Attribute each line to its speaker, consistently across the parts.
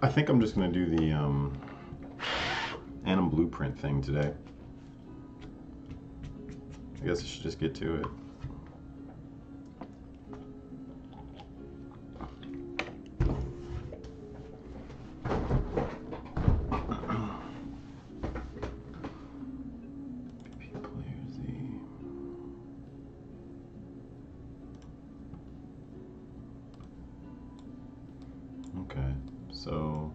Speaker 1: I think I'm just gonna do the um, Anim Blueprint thing today. I guess I should just get to it. So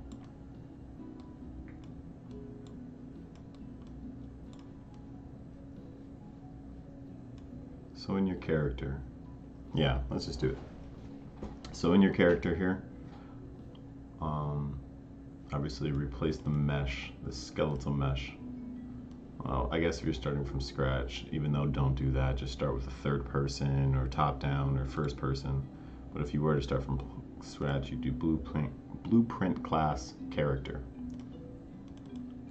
Speaker 1: so in your character, yeah, let's just do it. So in your character here, um, obviously replace the mesh, the skeletal mesh. Well, I guess if you're starting from scratch, even though don't do that, just start with a third person or top down or first person. But if you were to start from scratch, you do blueprint blueprint class character.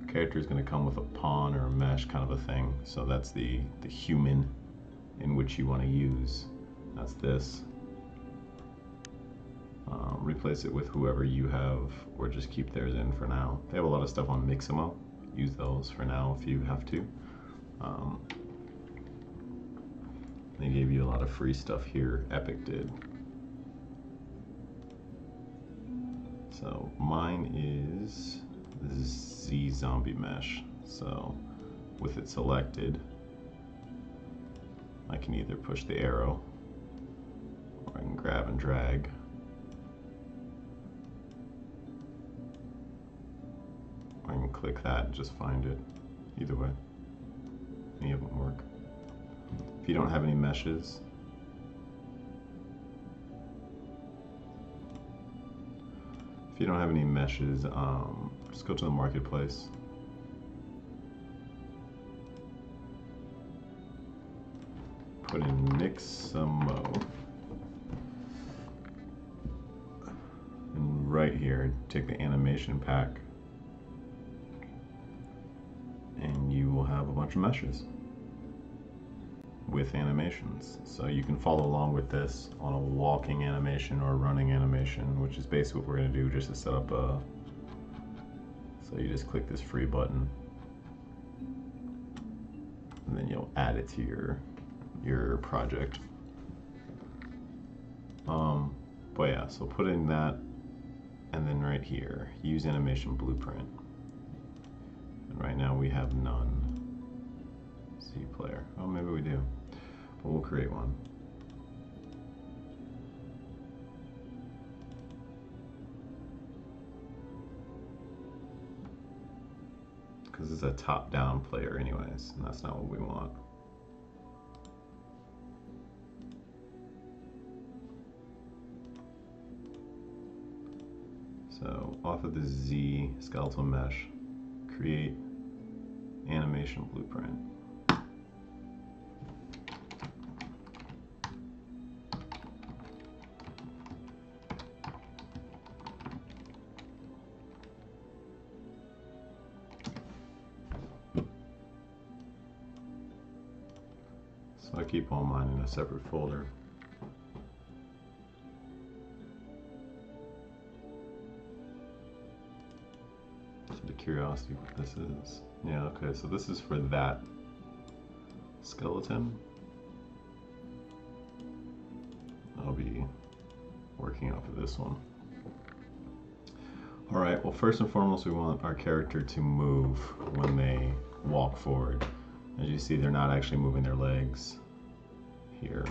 Speaker 1: Character is going to come with a pawn or a mesh kind of a thing. So that's the the human in which you want to use. That's this. Um, replace it with whoever you have, or just keep theirs in for now. They have a lot of stuff on Mixamo. Use those for now if you have to. Um, they gave you a lot of free stuff here. Epic did. So mine is Z Zombie Mesh. So with it selected, I can either push the arrow or I can grab and drag. I can click that and just find it. Either way, any of them work. If you don't have any meshes, you don't have any meshes, um, just go to the marketplace. Put in Mixamo. And right here, take the animation pack. And you will have a bunch of meshes with animations. So you can follow along with this on a walking animation or a running animation, which is basically what we're gonna do just to set up a, so you just click this free button and then you'll add it to your, your project. Um, but yeah, so put in that and then right here, use animation blueprint. And right now we have none. C player. Oh, maybe we do. But we'll create one. Because it's a top-down player anyways, and that's not what we want. So off of the Z skeletal mesh, create animation blueprint. All mine in a separate folder. Just the curiosity what this is. Yeah, okay, so this is for that skeleton. I'll be working off of this one. All right, well, first and foremost, we want our character to move when they walk forward. As you see, they're not actually moving their legs here.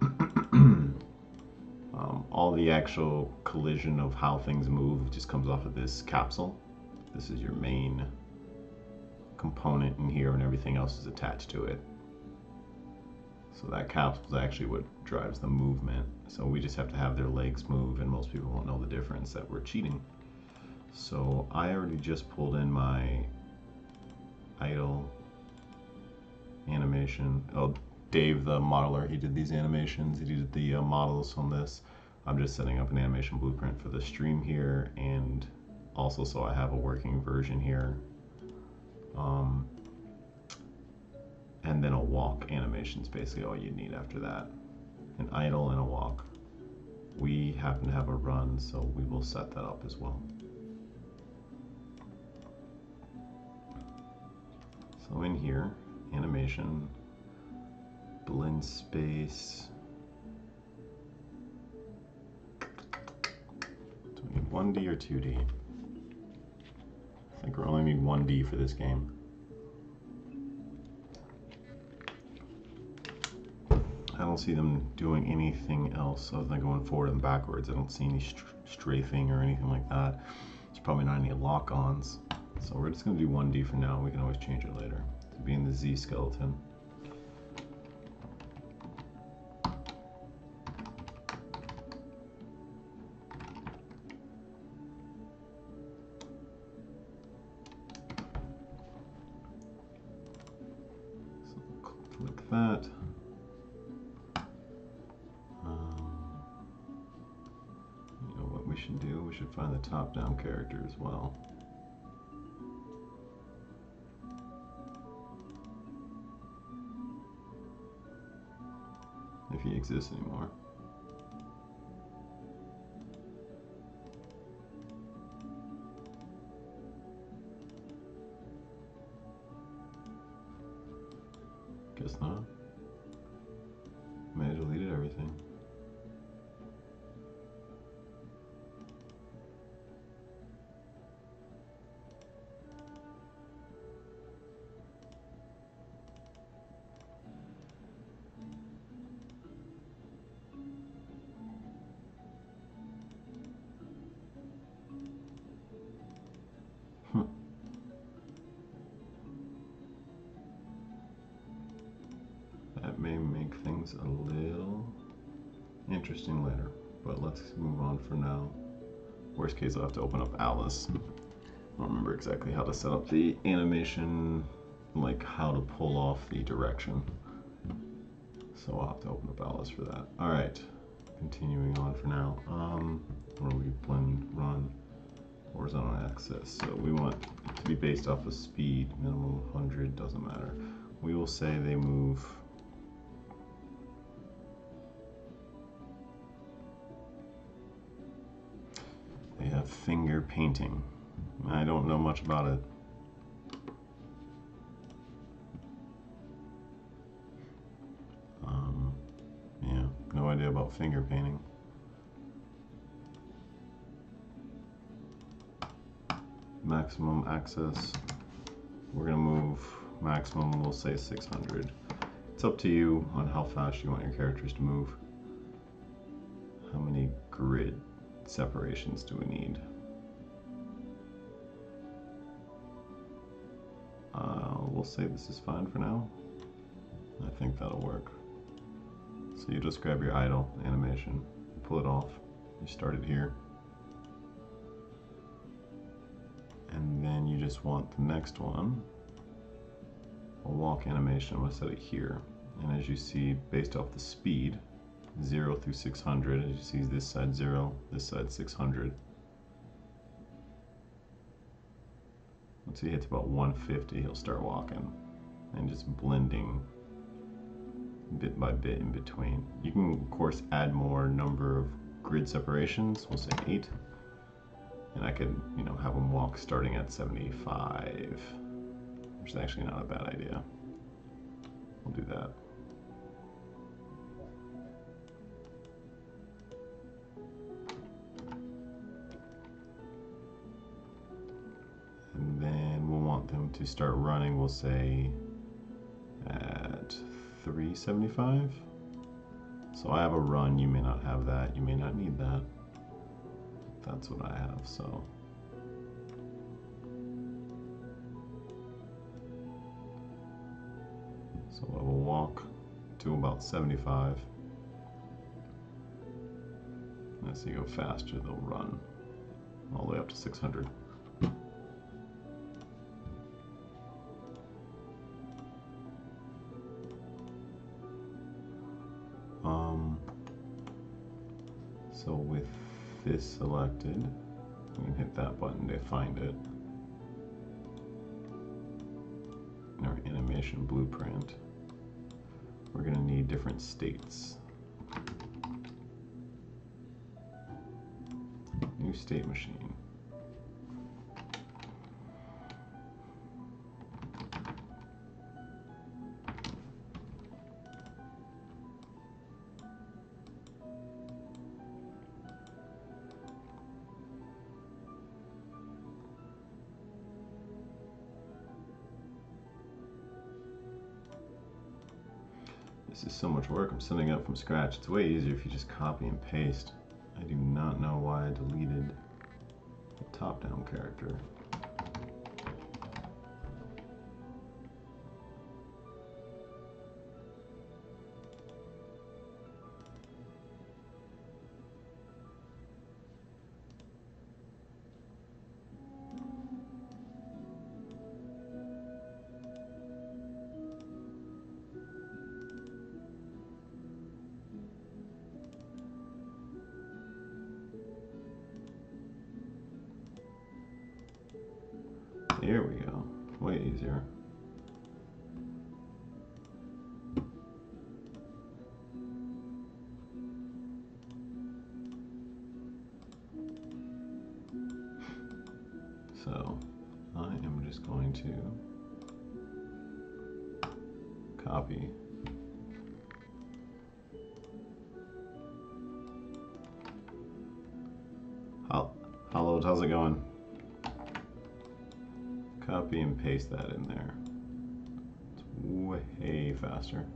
Speaker 1: um, all the actual collision of how things move just comes off of this capsule. This is your main component in here and everything else is attached to it. So that capsule is actually what drives the movement. So we just have to have their legs move and most people won't know the difference that we're cheating. So I already just pulled in my idle animation. Oh, Dave, the modeler, he did these animations. He did the uh, models on this. I'm just setting up an animation blueprint for the stream here and also so I have a working version here. Um, and then a walk animation is basically all you need after that. An idle and a walk. we happen to have a run, so we will set that up as well. So in here, animation, blend space. Do we need 1D or 2D? I think we're only need 1D for this game. I don't see them doing anything else other than going forward and backwards. I don't see any strafing or anything like that. There's probably not any lock-ons. So we're just going to do 1D for now. We can always change it later. To be in the Z skeleton. Top-down character as well. If he exists anymore. Worst case, I'll have to open up Alice. I don't remember exactly how to set up the animation, like how to pull off the direction. So I'll have to open up Alice for that. All right, continuing on for now. Um, where we blend, run, horizontal axis. So we want it to be based off of speed, minimum 100, doesn't matter. We will say they move finger painting. I don't know much about it. Um, yeah, no idea about finger painting. Maximum axis. We're gonna move maximum, we'll say 600. It's up to you on how fast you want your characters to move. How many grid separations do we need? Uh, we'll say this is fine for now. I think that'll work. So you just grab your idle animation, pull it off, you start it here. And then you just want the next one, a walk animation, I'm gonna set it here. And as you see, based off the speed, 0 through 600. As you see, this side 0, this side 600. Once he hits about 150, he'll start walking and just blending bit by bit in between. You can, of course, add more number of grid separations. We'll say 8. And I could, you know, have him walk starting at 75, which is actually not a bad idea. We'll do that. Them to start running, we'll say at 375. So I have a run, you may not have that, you may not need that. That's what I have, so. So I will walk to about 75. As you go faster, they'll run all the way up to 600. is selected, you can hit that button to find it. In our animation blueprint, we're going to need different states. New state machine. This is so much work. I'm setting up from scratch. It's way easier if you just copy and paste. I do not know why I deleted the top-down character. Paste that in there. It's way faster.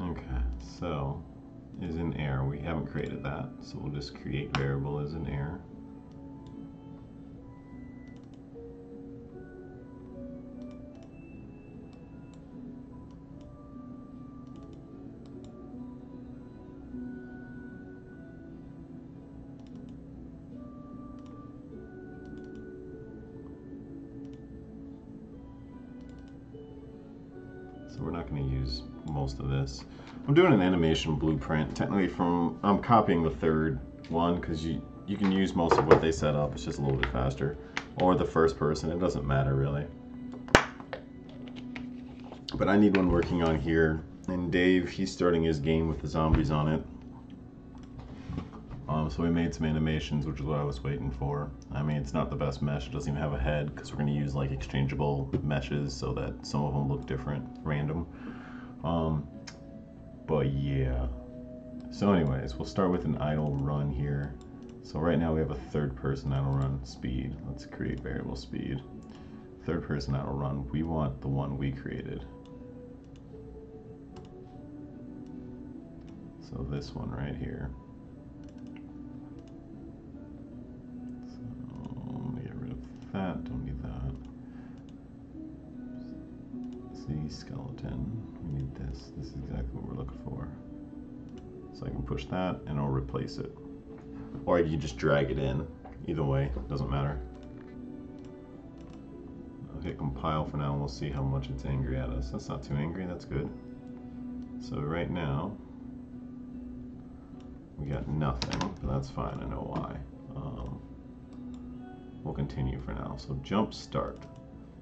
Speaker 1: Okay, so is an air. We haven't created that, so we'll just create variable as an air. I'm doing an animation blueprint, technically from, I'm copying the third one because you, you can use most of what they set up, it's just a little bit faster. Or the first person, it doesn't matter really. But I need one working on here. And Dave, he's starting his game with the zombies on it. Um, so we made some animations, which is what I was waiting for. I mean, it's not the best mesh. It doesn't even have a head because we're going to use like exchangeable meshes so that some of them look different, random. Um, but yeah. So anyways, we'll start with an idle run here. So right now we have a third person idle run speed. Let's create variable speed. Third person idle run, we want the one we created. So this one right here. Skeleton, we need this. This is exactly what we're looking for. So I can push that and I'll replace it. Or you just drag it in. Either way, doesn't matter. I'll hit compile for now and we'll see how much it's angry at us. That's not too angry, that's good. So right now, we got nothing, but that's fine, I know why. Um, we'll continue for now. So jump start.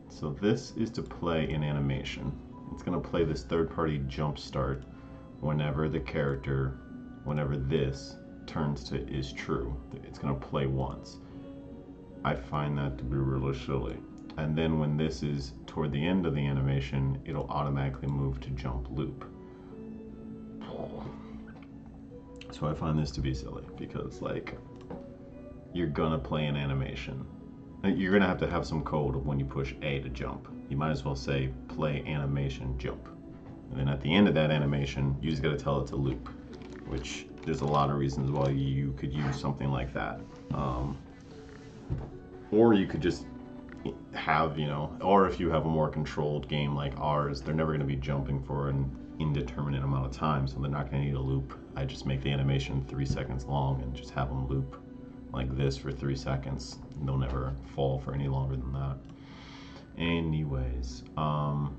Speaker 1: So this is to play an animation. It's going to play this third party jump start whenever the character, whenever this turns to is true. It's going to play once. I find that to be really silly. And then when this is toward the end of the animation, it'll automatically move to jump loop. So I find this to be silly because like you're gonna play an animation. You're gonna have to have some code when you push A to jump. You might as well say play animation jump. And then at the end of that animation, you just gotta tell it to loop, which there's a lot of reasons why you could use something like that. Um, or you could just have, you know, or if you have a more controlled game like ours, they're never gonna be jumping for an indeterminate amount of time, so they're not gonna need a loop. I just make the animation three seconds long and just have them loop like this for three seconds. They'll never fall for any longer than that. Anyways, um,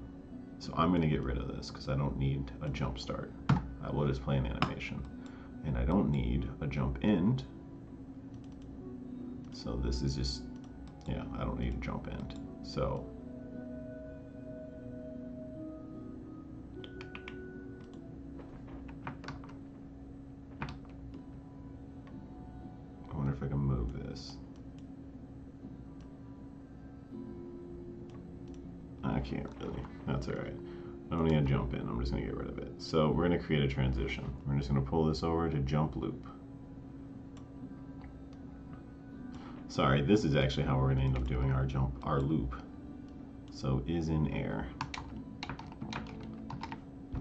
Speaker 1: so I'm gonna get rid of this because I don't need a jump start. I will just play an animation. And I don't need a jump end. So this is just, yeah, I don't need a jump end. So if I can move this. I can't really. That's all right. I don't need to jump in. I'm just going to get rid of it. So we're going to create a transition. We're just going to pull this over to jump loop. Sorry, this is actually how we're going to end up doing our jump, our loop. So is in air.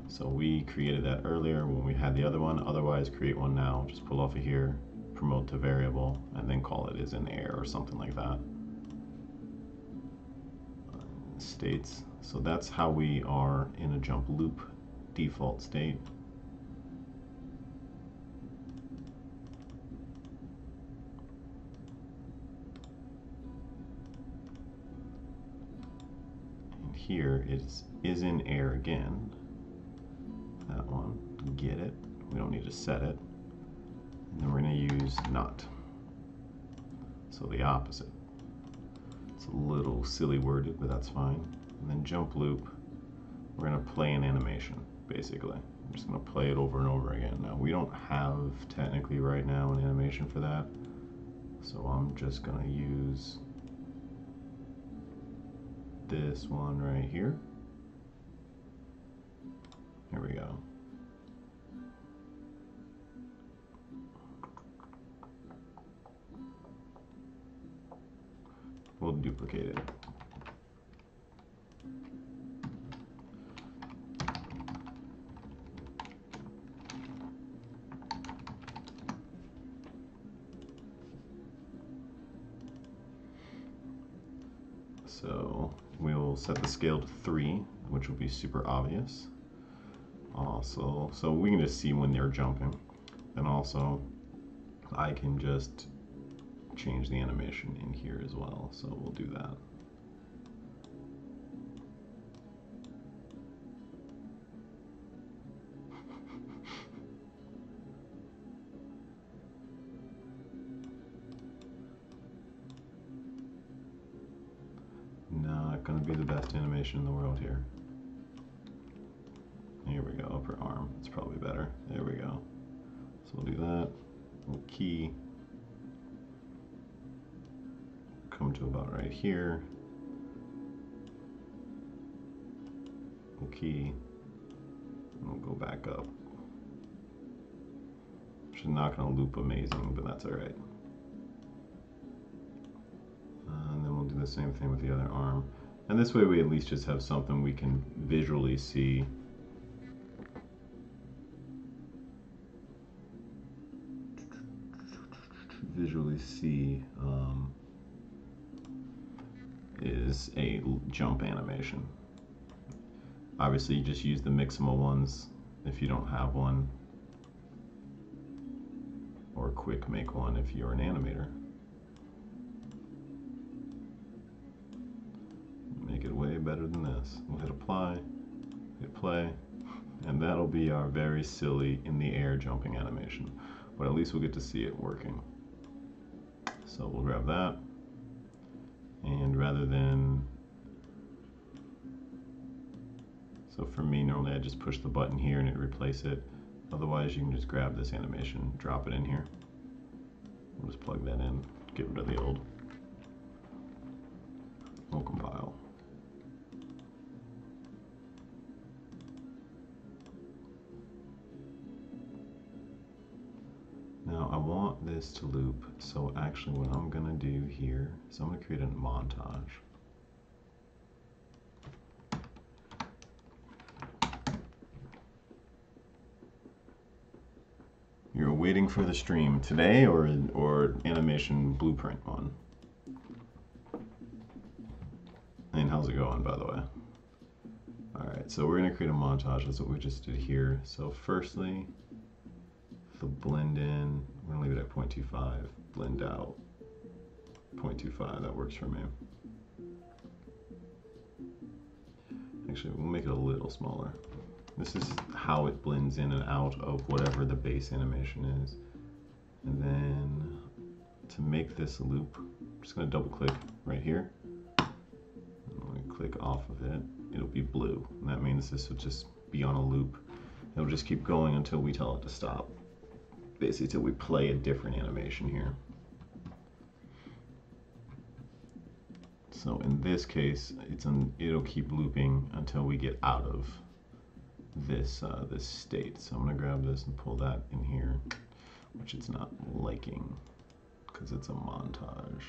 Speaker 1: So we created that earlier when we had the other one. Otherwise, create one now. Just pull off of here, promote to variable, and then call it is in air or something like that. Uh, states. So that's how we are in a jump loop default state. And here is, is in air again. That one, get it. We don't need to set it. And then we're going to use not. So the opposite. It's a little silly worded, but that's fine. And then jump loop, we're going to play an animation, basically. I'm just going to play it over and over again. Now, we don't have technically right now an animation for that, so I'm just going to use this one right here. Here we go. We'll duplicate it. So we'll set the scale to three, which will be super obvious. Also, so we can just see when they're jumping. And also, I can just change the animation in here as well. So we'll do that. Not gonna be the best animation in the world here. Here we go, upper arm. It's probably better. There we go. So we'll do that. We'll key. To about right here. And we'll go back up. Which is not gonna loop amazing, but that's alright. Uh, and then we'll do the same thing with the other arm. And this way we at least just have something we can visually see visually see um, is a jump animation. Obviously, you just use the Mixamo ones if you don't have one, or quick make one if you're an animator. Make it way better than this. We'll hit apply, hit play, and that'll be our very silly in the air jumping animation. But at least we'll get to see it working. So we'll grab that. And rather than, so for me, normally I just push the button here and it replace it. Otherwise, you can just grab this animation, drop it in here. We'll just plug that in, get rid of the old. We'll compile. Now I want this to loop, so actually what I'm gonna do here is I'm gonna create a montage. You're waiting for the stream today or or animation blueprint one? And how's it going by the way? Alright, so we're gonna create a montage, that's what we just did here. So firstly, the blend in, we're gonna leave it at 0.25, blend out 0.25, that works for me. Actually, we'll make it a little smaller. This is how it blends in and out of whatever the base animation is. And then to make this loop, I'm just gonna double click right here. We click off of it, it'll be blue. And that means this will just be on a loop. It'll just keep going until we tell it to stop. Basically, till we play a different animation here. So in this case, it's an, it'll keep looping until we get out of this uh, this state. So I'm gonna grab this and pull that in here, which it's not liking because it's a montage.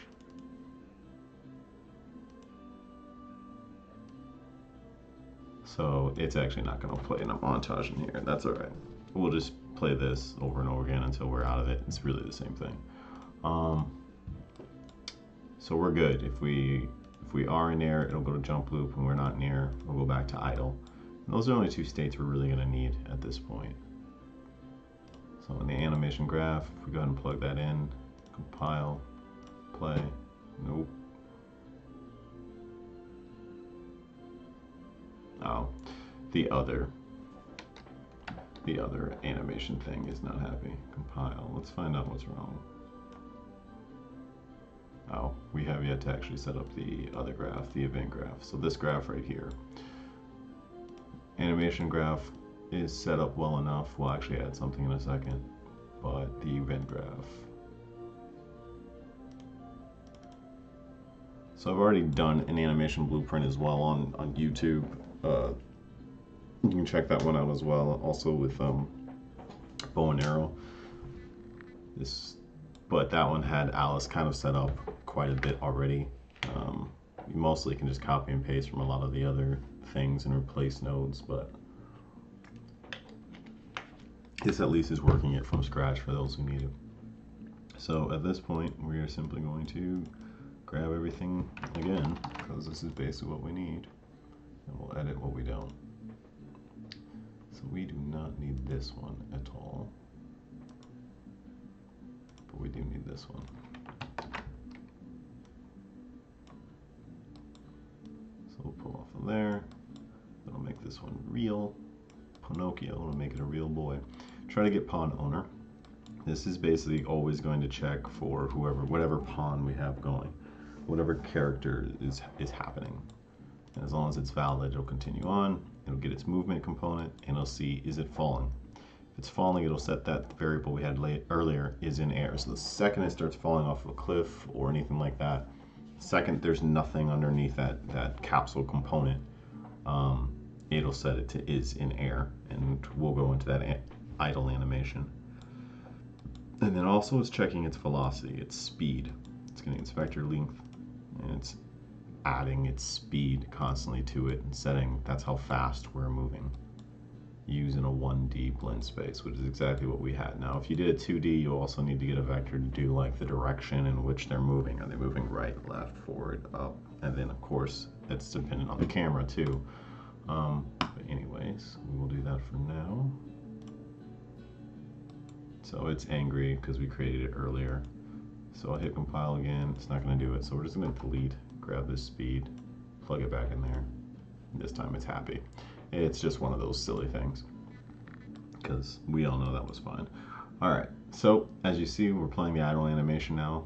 Speaker 1: So it's actually not gonna play in a montage in here. That's all right. We'll just play this over and over again until we're out of it. It's really the same thing. Um, so we're good. If we if we are in air, it'll go to jump loop. When we're not near, we'll go back to idle. And those are the only two states we're really going to need at this point. So in the animation graph, if we go ahead and plug that in, compile, play, nope. Oh, the other, the other animation thing is not happy. Compile, let's find out what's wrong. Oh, we have yet to actually set up the other graph, the event graph. So this graph right here, animation graph is set up well enough. We'll actually add something in a second, but the event graph. So I've already done an animation blueprint as well on, on YouTube. Uh, you can check that one out as well. Also with um, bow and arrow. This, but that one had Alice kind of set up quite a bit already. Um, you mostly can just copy and paste from a lot of the other things and replace nodes, but this at least is working it from scratch for those who need it. So at this point, we are simply going to grab everything again, because this is basically what we need, and we'll edit what we don't. So we do not need this one at all, but we do need this one. So we'll pull off of there. That'll make this one real. Pinocchio, will make it a real boy. Try to get pawn owner. This is basically always going to check for whoever, whatever pawn we have going, whatever character is is happening. And as long as it's valid, it'll continue on. It'll get its movement component, and it'll see is it falling. If it's falling, it'll set that variable we had earlier is in air. So the second it starts falling off of a cliff or anything like that, second there's nothing underneath that that capsule component. Um, it'll set it to is in air and we'll go into that idle animation. And then also it's checking its velocity, its speed. It's getting its vector length and it's adding its speed constantly to it and setting that's how fast we're moving using a 1D blend space, which is exactly what we had. Now, if you did a 2D, you also need to get a vector to do like the direction in which they're moving. Are they moving right, left, forward, up? And then of course, it's dependent on the camera too. Um, but anyways, we will do that for now. So it's angry because we created it earlier. So I'll hit compile again. It's not going to do it. So we're just going to delete, grab this speed, plug it back in there. This time it's happy. It's just one of those silly things because we all know that was fine. All right, so as you see, we're playing the idle animation now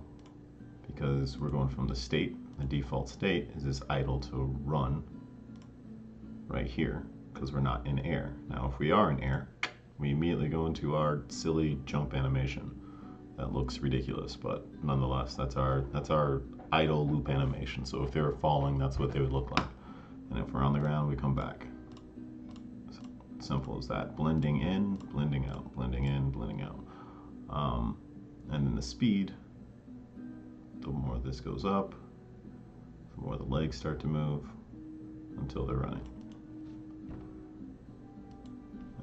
Speaker 1: because we're going from the state, the default state is this idle to run right here because we're not in air. Now, if we are in air, we immediately go into our silly jump animation. That looks ridiculous, but nonetheless, that's our that's our idle loop animation. So if they were falling, that's what they would look like. And if we're on the ground, we come back. Simple as that. Blending in, blending out, blending in, blending out. Um, and then the speed, the more this goes up, the more the legs start to move until they're running.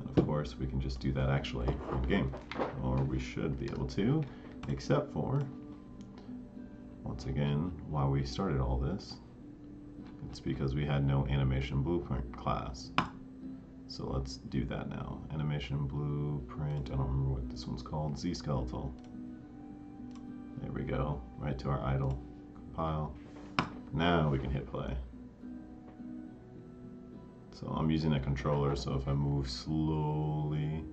Speaker 1: And of course, we can just do that actually in game, or we should be able to, except for, once again, why we started all this, it's because we had no animation blueprint class. So let's do that now. Animation blueprint, I don't remember what this one's called, Z skeletal. There we go, right to our idle. Compile. Now we can hit play. So I'm using a controller, so if I move slowly,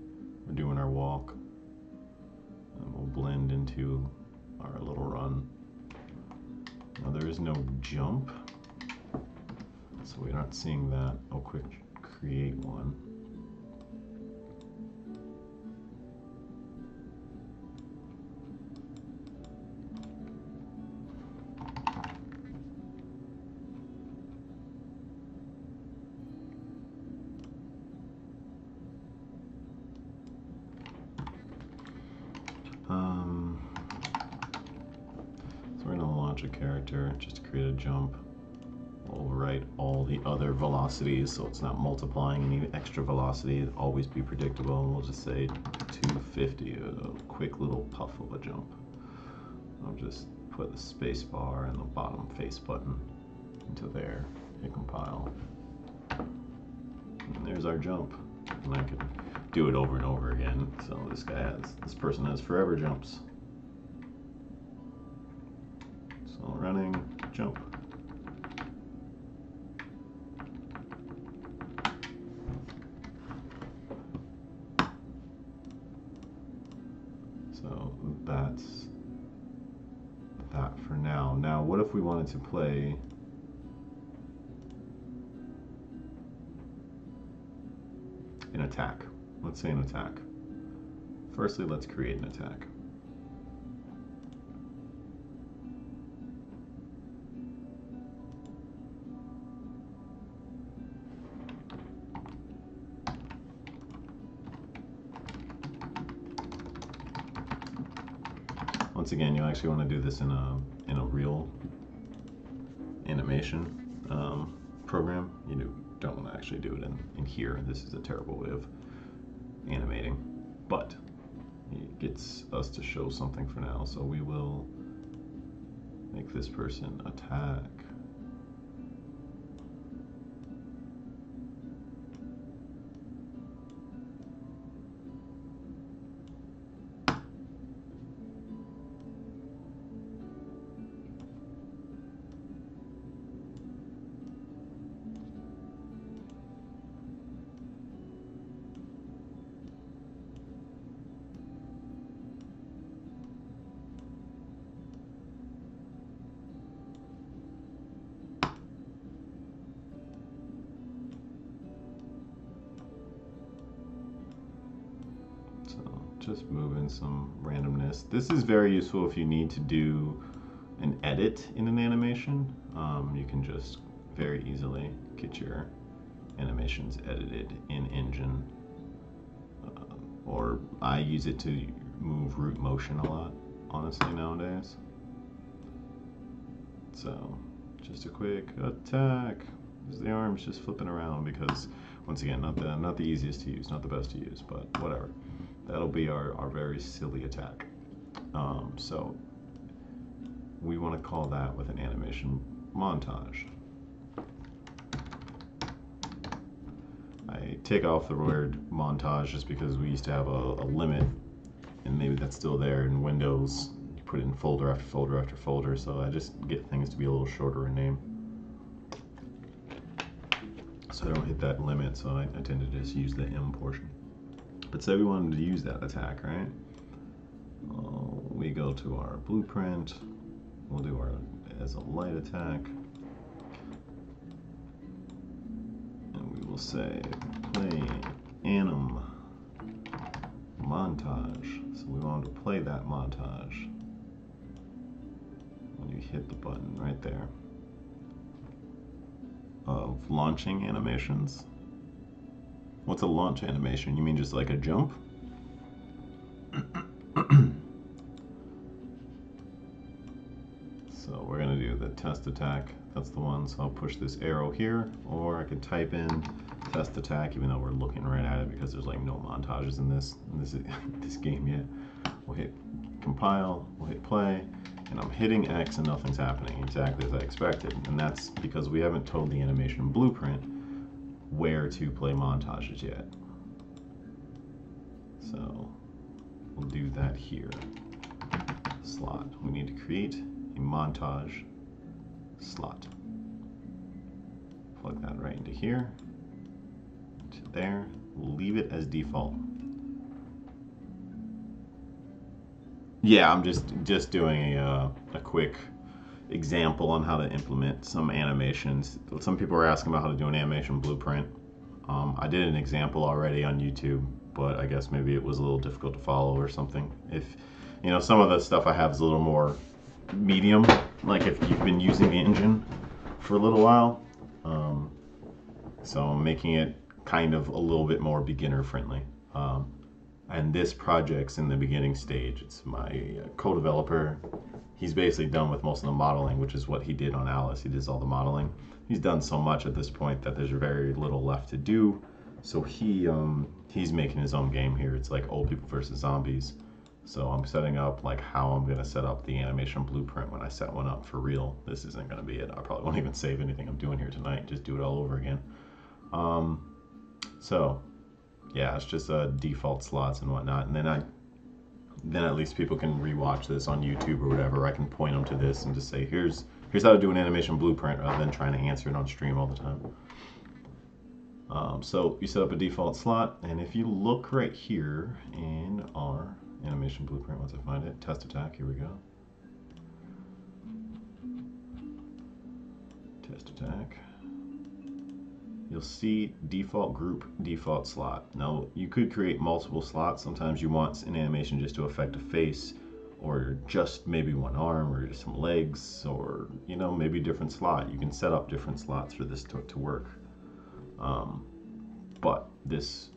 Speaker 1: we're doing our walk, and we'll blend into our little run. Now there is no jump, so we're not seeing that. I'll quick create one. Launch a character just to create a jump. We'll overwrite all the other velocities so it's not multiplying any extra velocity. It'll always be predictable. And we'll just say 250, a quick little puff of a jump. I'll just put the space bar and the bottom face button into there. Hit compile. And there's our jump. And I can do it over and over again. So this guy has, this person has forever jumps. Running, jump. So that's that for now. Now, what if we wanted to play an attack? Let's say an attack. Firstly, let's create an attack. Actually want to do this in a in a real animation um, program. You do, don't want to actually do it in, in here. This is a terrible way of animating, but it gets us to show something for now. So we will make this person attack. This is very useful if you need to do an edit in an animation. Um, you can just very easily get your animations edited in Engine. Uh, or I use it to move root motion a lot, honestly, nowadays. So just a quick attack. The arms just flipping around because, once again, not the not the easiest to use, not the best to use, but whatever. That'll be our, our very silly attack. Um, so we want to call that with an animation montage. I take off the word montage just because we used to have a, a limit, and maybe that's still there in Windows. You put it in folder after folder after folder, so I just get things to be a little shorter in name. So I don't hit that limit, so I, I tend to just use the M portion. But say we wanted to use that attack, right? Uh, we go to our blueprint. We'll do our as a light attack. And we will say play anim montage. So we want to play that montage. When you hit the button right there of launching animations. What's a launch animation? You mean just like a jump? so we're gonna do the test attack. That's the one, so I'll push this arrow here, or I could type in test attack, even though we're looking right at it because there's like no montages in this in this this game yet. We'll hit compile, we'll hit play, and I'm hitting X and nothing's happening exactly as I expected. And that's because we haven't told the animation blueprint where to play montages yet. So we'll do that here. Slot. We need to create a montage slot. Plug that right into here. to there. Leave it as default. Yeah, I'm just just doing a, uh, a quick example on how to implement some animations. Some people are asking about how to do an animation blueprint. Um, I did an example already on YouTube, but I guess maybe it was a little difficult to follow or something. If you know, some of the stuff I have is a little more medium, like if you've been using the engine for a little while. Um, so making it kind of a little bit more beginner friendly. Um, and this project's in the beginning stage. It's my uh, co-developer. He's basically done with most of the modeling, which is what he did on Alice. He does all the modeling. He's done so much at this point that there's very little left to do. So he um, he's making his own game here. It's like old people versus zombies. So I'm setting up like how I'm gonna set up the animation blueprint when I set one up for real. This isn't gonna be it. I probably won't even save anything I'm doing here tonight. Just do it all over again. Um, so yeah, it's just uh, default slots and whatnot. And then I, then at least people can rewatch this on YouTube or whatever. I can point them to this and just say, here's here's how to do an animation blueprint rather than trying to answer it on stream all the time. Um, so you set up a default slot, and if you look right here in our animation blueprint, once I find it, test attack, here we go. Test attack you'll see default group, default slot. Now you could create multiple slots. Sometimes you want an animation just to affect a face or just maybe one arm or just some legs or you know maybe different slot. You can set up different slots for this to, to work. Um, but this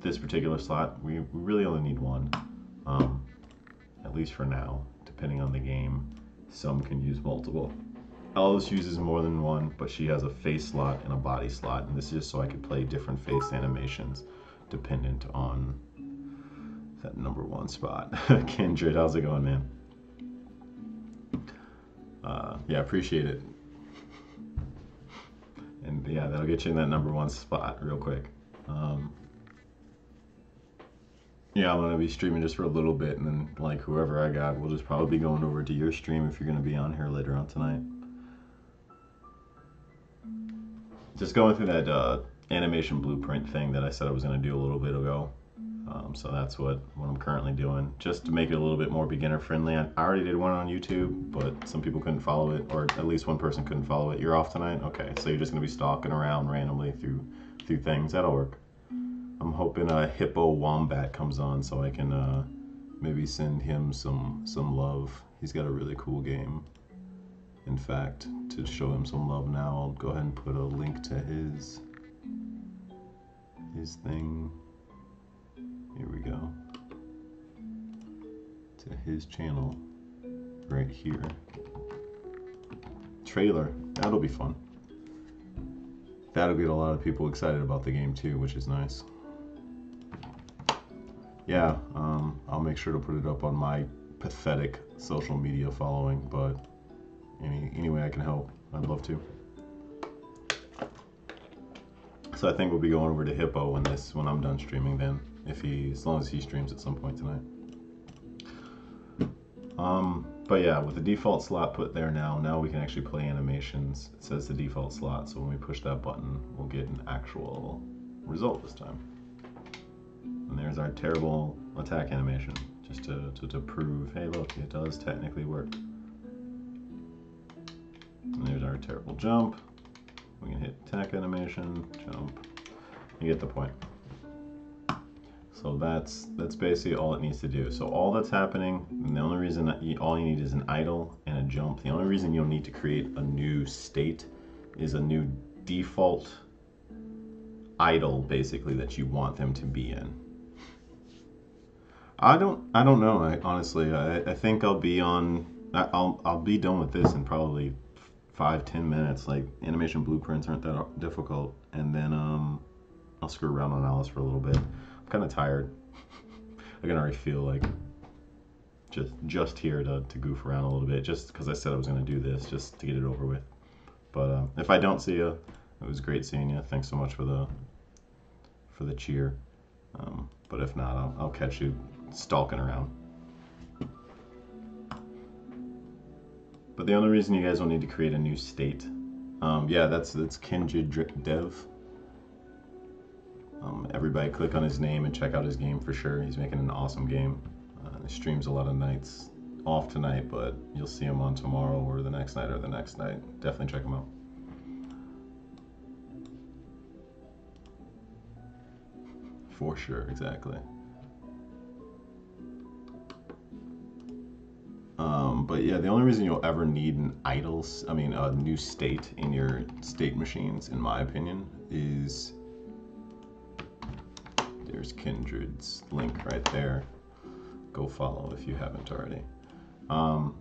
Speaker 1: this particular slot, we, we really only need one, um, at least for now, depending on the game. Some can use multiple. Alice uses more than one, but she has a face slot and a body slot, and this is just so I could play different face animations dependent on that number one spot. Kindred, how's it going, man? Uh, yeah, appreciate it. And yeah, that'll get you in that number one spot real quick. Um, yeah, I'm gonna be streaming just for a little bit, and then like whoever I got, we'll just probably be going over to your stream if you're gonna be on here later on tonight. just going through that uh, animation blueprint thing that I said I was to do a little bit ago. Um, so that's what, what I'm currently doing, just to make it a little bit more beginner friendly. I already did one on YouTube, but some people couldn't follow it, or at least one person couldn't follow it. You're off tonight? Okay, so you're just to be stalking around randomly through through things. That'll work. I'm hoping a hippo wombat comes on so I can uh, maybe send him some some love. He's got a really cool game in fact, to show him some love now, I'll go ahead and put a link to his his thing. Here we go. To his channel right here. Trailer. That'll be fun. That'll get a lot of people excited about the game too, which is nice. Yeah, um, I'll make sure to put it up on my pathetic social media following, but any any way I can help, I'd love to. So I think we'll be going over to Hippo when this when I'm done streaming then, if he as long as he streams at some point tonight. Um, but yeah, with the default slot put there now, now we can actually play animations. It says the default slot, so when we push that button, we'll get an actual result this time. And there's our terrible attack animation, just to, to, to prove, hey look, it does technically work. And there's our terrible jump. We can hit attack animation, jump. You get the point. So that's that's basically all it needs to do. So all that's happening, and the only reason that you, all you need is an idle and a jump. The only reason you'll need to create a new state is a new default idle, basically, that you want them to be in. I don't I don't know. I, honestly, I, I think I'll be on. I'll I'll be done with this in probably five ten minutes. Like animation blueprints aren't that difficult, and then um, I'll screw around on Alice for a little bit. I'm kind of tired. I can already feel like just just here to, to goof around a little bit, just because I said I was going to do this, just to get it over with. But um, if I don't see you, it was great seeing you. Thanks so much for the for the cheer. Um, but if not, I'll, I'll catch you stalking around. But the only reason you guys will need to create a new state, um, yeah, that's that's Kindred Dev. Um, everybody click on his name and check out his game for sure. He's making an awesome game. Uh, he streams a lot of nights off tonight, but you'll see him on tomorrow or the next night or the next night. Definitely check him out. For sure, exactly. Um, but yeah, the only reason you'll ever need an idle, I mean, a new state in your state machines, in my opinion, is there's Kindred's link right there. Go follow if you haven't already. Um,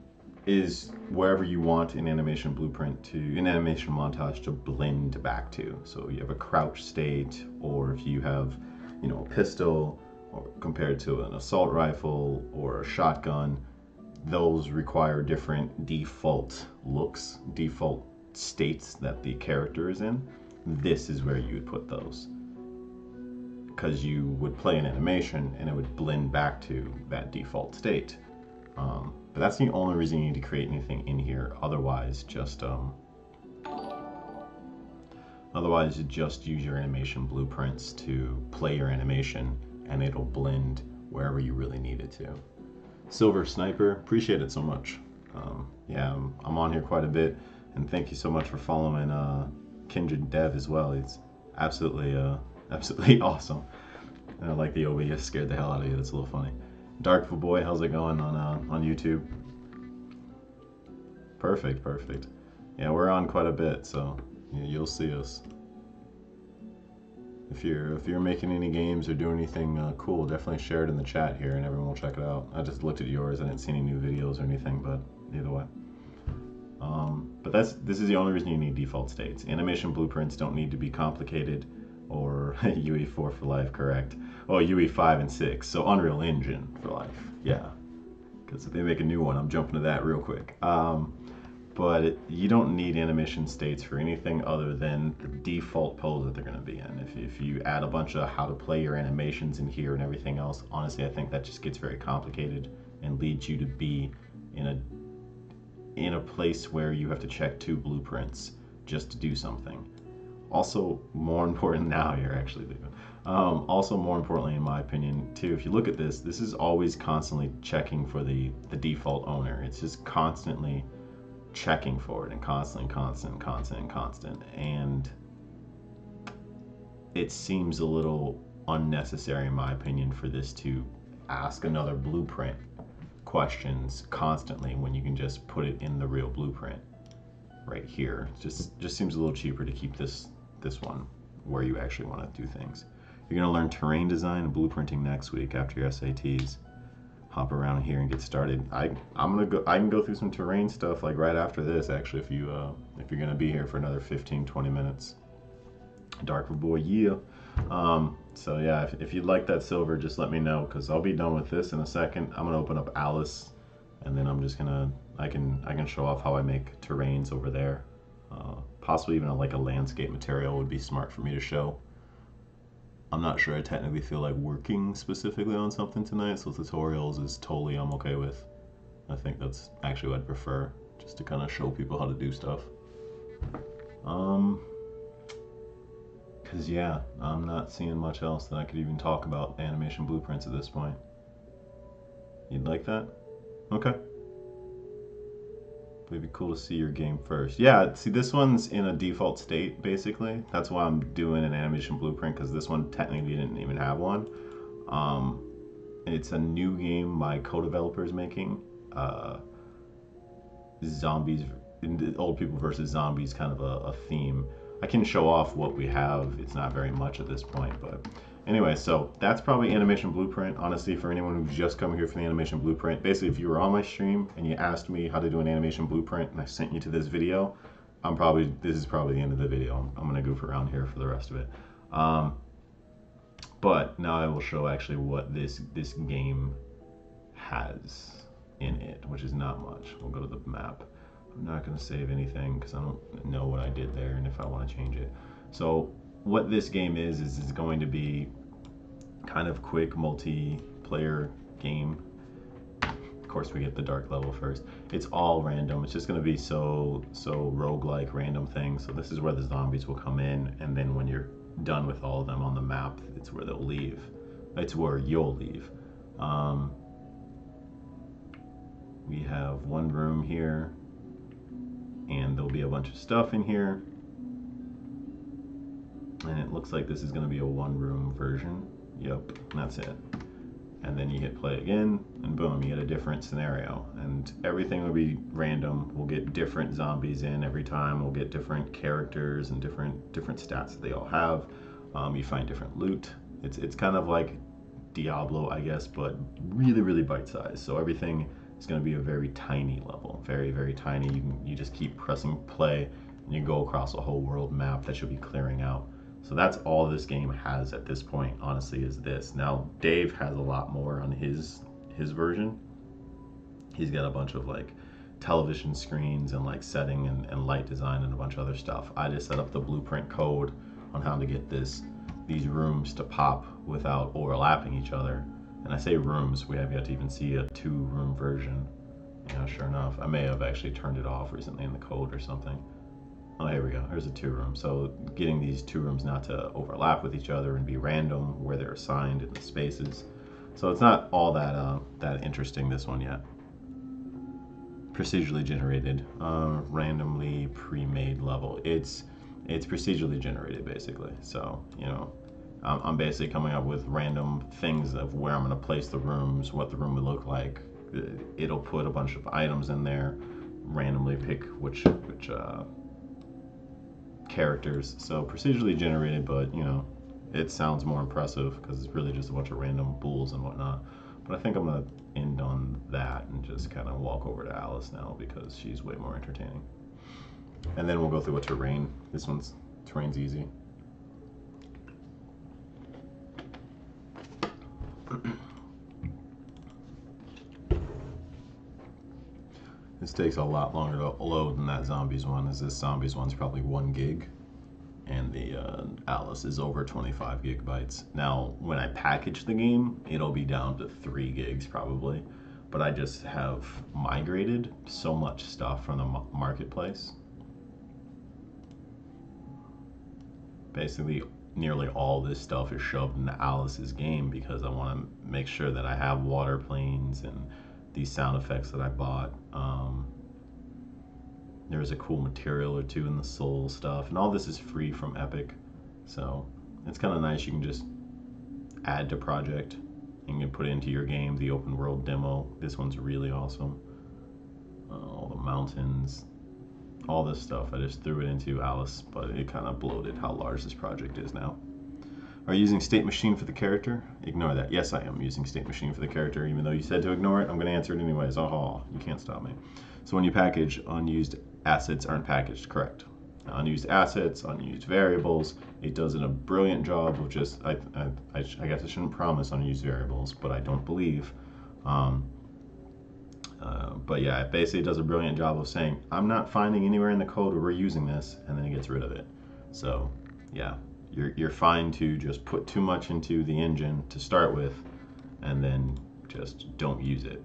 Speaker 1: is wherever you want an animation blueprint to an animation montage to blend back to. So you have a crouch state, or if you have, you know, a pistol, or compared to an assault rifle or a shotgun, those require different default looks, default states that the character is in. This is where you would put those. Because you would play an animation and it would blend back to that default state. Um, but that's the only reason you need to create anything in here. Otherwise, just um, otherwise you just use your animation blueprints to play your animation and it'll blend wherever you really need it to. Silver Sniper, appreciate it so much. Um, yeah, I'm, I'm, on here quite a bit, and thank you so much for following uh, Kindred Dev as well. It's absolutely, uh, absolutely awesome. And I like the OBS scared the hell out of you. That's a little funny. Dark Boy, how's it going on uh, on YouTube? Perfect, perfect. Yeah, we're on quite a bit, so you'll see us. If you're if you're making any games or doing anything uh, cool, definitely share it in the chat here, and everyone will check it out. I just looked at yours. I didn't see any new videos or anything, but either way. Um, but that's this is the only reason you need default states. Animation blueprints don't need to be complicated, or UE4 for life, correct? Oh, UE5 and 6. So Unreal Engine for life, yeah. Because if they make a new one, I'm jumping to that real quick. Um, but you don't need animation states for anything other than the default pose that they're going to be in. If, if you add a bunch of how to play your animations in here and everything else, honestly, I think that just gets very complicated and leads you to be in a in a place where you have to check two blueprints just to do something. Also, more important now, you're actually leaving. Um, also, more importantly, in my opinion, too, if you look at this, this is always constantly checking for the the default owner. It's just constantly checking for it and constant, constant, constant, constant. And it seems a little unnecessary, in my opinion, for this to ask another blueprint questions constantly when you can just put it in the real blueprint right here. Just just seems a little cheaper to keep this this one where you actually want to do things. You're gonna learn terrain design and blueprinting next week after your SATs hop around here and get started. I I'm gonna go. I can go through some terrain stuff like right after this. Actually, if you uh, if you're gonna be here for another 15 20 minutes. Darker boy, yeah. Um, so yeah, if, if you'd like that silver, just let me know because I'll be done with this in a second. I'm gonna open up Alice, and then I'm just gonna I can I can show off how I make terrains over there. Uh, possibly even a, like a landscape material would be smart for me to show. I'm not sure I technically feel like working specifically on something tonight, so tutorials is totally I'm okay with. I think that's actually what I'd prefer, just to kind of show people how to do stuff. Um, cause yeah, I'm not seeing much else that I could even talk about animation blueprints at this point. You'd like that? Okay. It'd be cool to see your game first. Yeah, see this one's in a default state basically. That's why I'm doing an animation blueprint because this one technically didn't even have one. Um, it's a new game my co-developer is making. Uh, zombies, old people versus zombies, kind of a, a theme. I can show off what we have. It's not very much at this point, but Anyway, so that's probably Animation Blueprint. Honestly, for anyone who's just coming here for the Animation Blueprint, basically if you were on my stream and you asked me how to do an Animation Blueprint and I sent you to this video, I'm probably, this is probably the end of the video. I'm, I'm gonna goof around here for the rest of it. Um, but now I will show actually what this, this game has in it, which is not much. We'll go to the map. I'm not gonna save anything because I don't know what I did there and if I wanna change it. So what this game is, is is going to be kind of quick multiplayer game. Of course, we get the dark level first. It's all random. It's just going to be so so roguelike random things. So this is where the zombies will come in, and then when you're done with all of them on the map, it's where they'll leave. It's where you'll leave. Um, we have one room here, and there'll be a bunch of stuff in here. And it looks like this is going to be a one room version. Yep, that's it and then you hit play again, and boom, you get a different scenario. And everything will be random. We'll get different zombies in every time. We'll get different characters and different different stats that they all have. Um, you find different loot. It's it's kind of like Diablo, I guess, but really really bite sized. So everything is going to be a very tiny level, very very tiny. You can, you just keep pressing play, and you go across a whole world map that you'll be clearing out. So that's all this game has at this point, honestly, is this. Now, Dave has a lot more on his his version. He's got a bunch of like television screens and like setting and, and light design and a bunch of other stuff. I just set up the blueprint code on how to get this these rooms to pop without overlapping each other. And I say rooms, we have yet to even see a two room version. Yeah, sure enough. I may have actually turned it off recently in the code or something. Oh, here we go. Here's a two room. So getting these two rooms not to overlap with each other and be random where they're assigned in the spaces. So it's not all that uh, that interesting this one yet. Procedurally generated, uh, randomly pre-made level. It's it's procedurally generated basically. So you know, I'm, I'm basically coming up with random things of where I'm going to place the rooms, what the room would look like. It'll put a bunch of items in there, randomly pick which which uh, characters. So procedurally generated, but you know, it sounds more impressive because it's really just a bunch of random bools and whatnot. But I think I'm gonna end on that and just kind of walk over to Alice now because she's way more entertaining. And then we'll go through a terrain. This one's terrain's easy. This takes a lot longer to load than that zombies one, as this zombies one's probably one gig, and the uh, Alice is over 25 gigabytes. Now, when I package the game, it'll be down to three gigs probably, but I just have migrated so much stuff from the marketplace. Basically, nearly all this stuff is shoved into Alice's game because I want to make sure that I have water planes and these sound effects that I bought. Um, there's a cool material or two in the soul stuff, and all this is free from Epic, so it's kind of nice. You can just add to project and you can put it into your game. The open world demo. This one's really awesome. Uh, all the mountains, all this stuff. I just threw it into Alice, but it kind of bloated how large this project is now. Are you using state machine for the character? Ignore that. Yes, I am using state machine for the character. Even though you said to ignore it, I'm going to answer it anyways. Oh, you can't stop me. So when you package, unused assets aren't packaged. Correct. Unused assets, unused variables. It does a brilliant job of just, I, I, I, I guess I shouldn't promise unused variables, but I don't believe. Um, uh, but yeah, it basically does a brilliant job of saying, I'm not finding anywhere in the code where we're using this, and then it gets rid of it. So yeah, you're, you're fine to just put too much into the engine to start with and then just don't use it.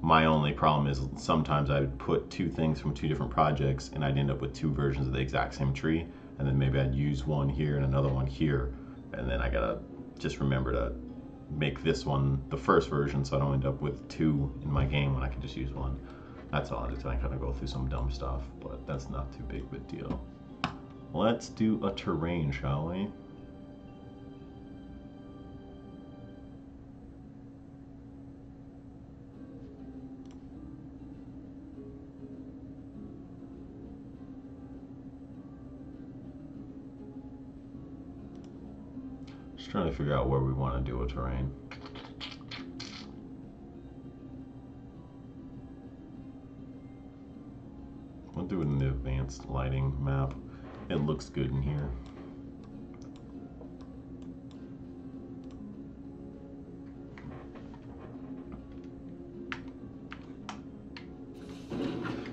Speaker 1: My only problem is sometimes I would put two things from two different projects and I'd end up with two versions of the exact same tree and then maybe I'd use one here and another one here and then I gotta just remember to make this one the first version so I don't end up with two in my game when I can just use one. That's all I. I kind of go through some dumb stuff, but that's not too big of a deal. Let's do a terrain, shall we? Just trying to figure out where we want to do a terrain. We'll do the advanced lighting map. It looks good in here.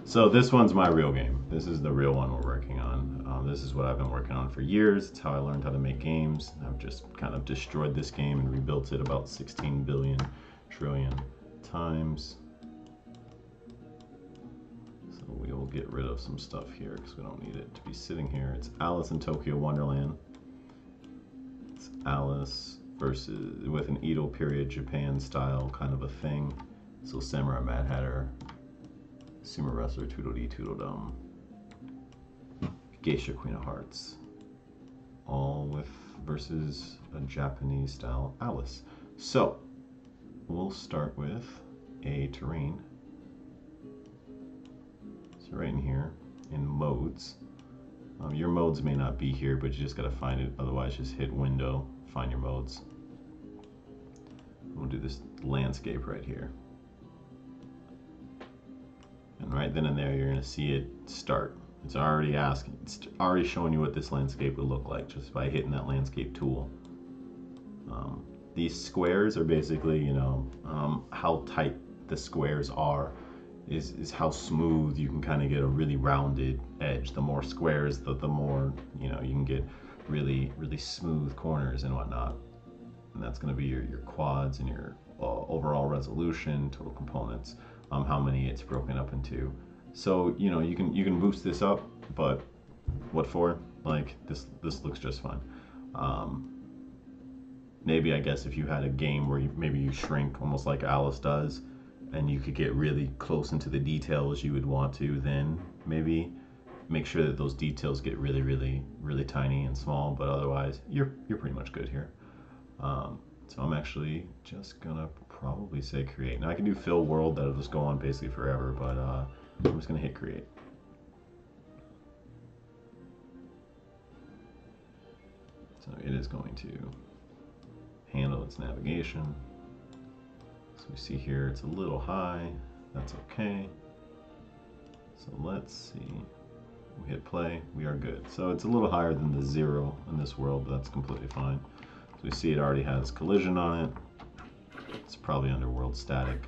Speaker 1: So this one's my real game. This is the real one we're working on. Um, this is what I've been working on for years. It's how I learned how to make games. I've just kind of destroyed this game and rebuilt it about 16 billion trillion times we will get rid of some stuff here because we don't need it to be sitting here. It's Alice in Tokyo Wonderland. It's Alice versus with an Edo period Japan style kind of a thing. So Samurai Mad Hatter, Sumo Wrestler Tweedledee Tweedledum, Geisha Queen of Hearts, all with versus a Japanese style Alice. So we'll start with a terrain. So right in here in modes. Um, your modes may not be here, but you just got to find it. Otherwise, just hit window, find your modes. We'll do this landscape right here. And right then and there, you're to see it start. It's already asking, it's already showing you what this landscape would look like just by hitting that landscape tool. Um, these squares are basically, you know, um, how tight the squares are is, is how smooth you can kind of get a really rounded edge. The more squares, the, the more, you know, you can get really, really smooth corners and whatnot. And that's going to be your, your quads and your uh, overall resolution, total components, um, how many it's broken up into. So, you know, you can, you can boost this up, but what for? Like this, this looks just fine. Um, maybe I guess if you had a game where you, maybe you shrink almost like Alice does, and you could get really close into the details you would want to, then maybe make sure that those details get really, really, really tiny and small. But otherwise, you're you're pretty much good here. Um, so I'm actually just gonna probably say create. Now I can do fill world that'll just go on basically forever, but uh, I'm just gonna hit create. So it is going to handle its navigation. So we see here it's a little high. That's okay. So let's see. We hit play. We are good. So it's a little higher than the zero in this world, but that's completely fine. So we see it already has collision on it. It's probably underworld static.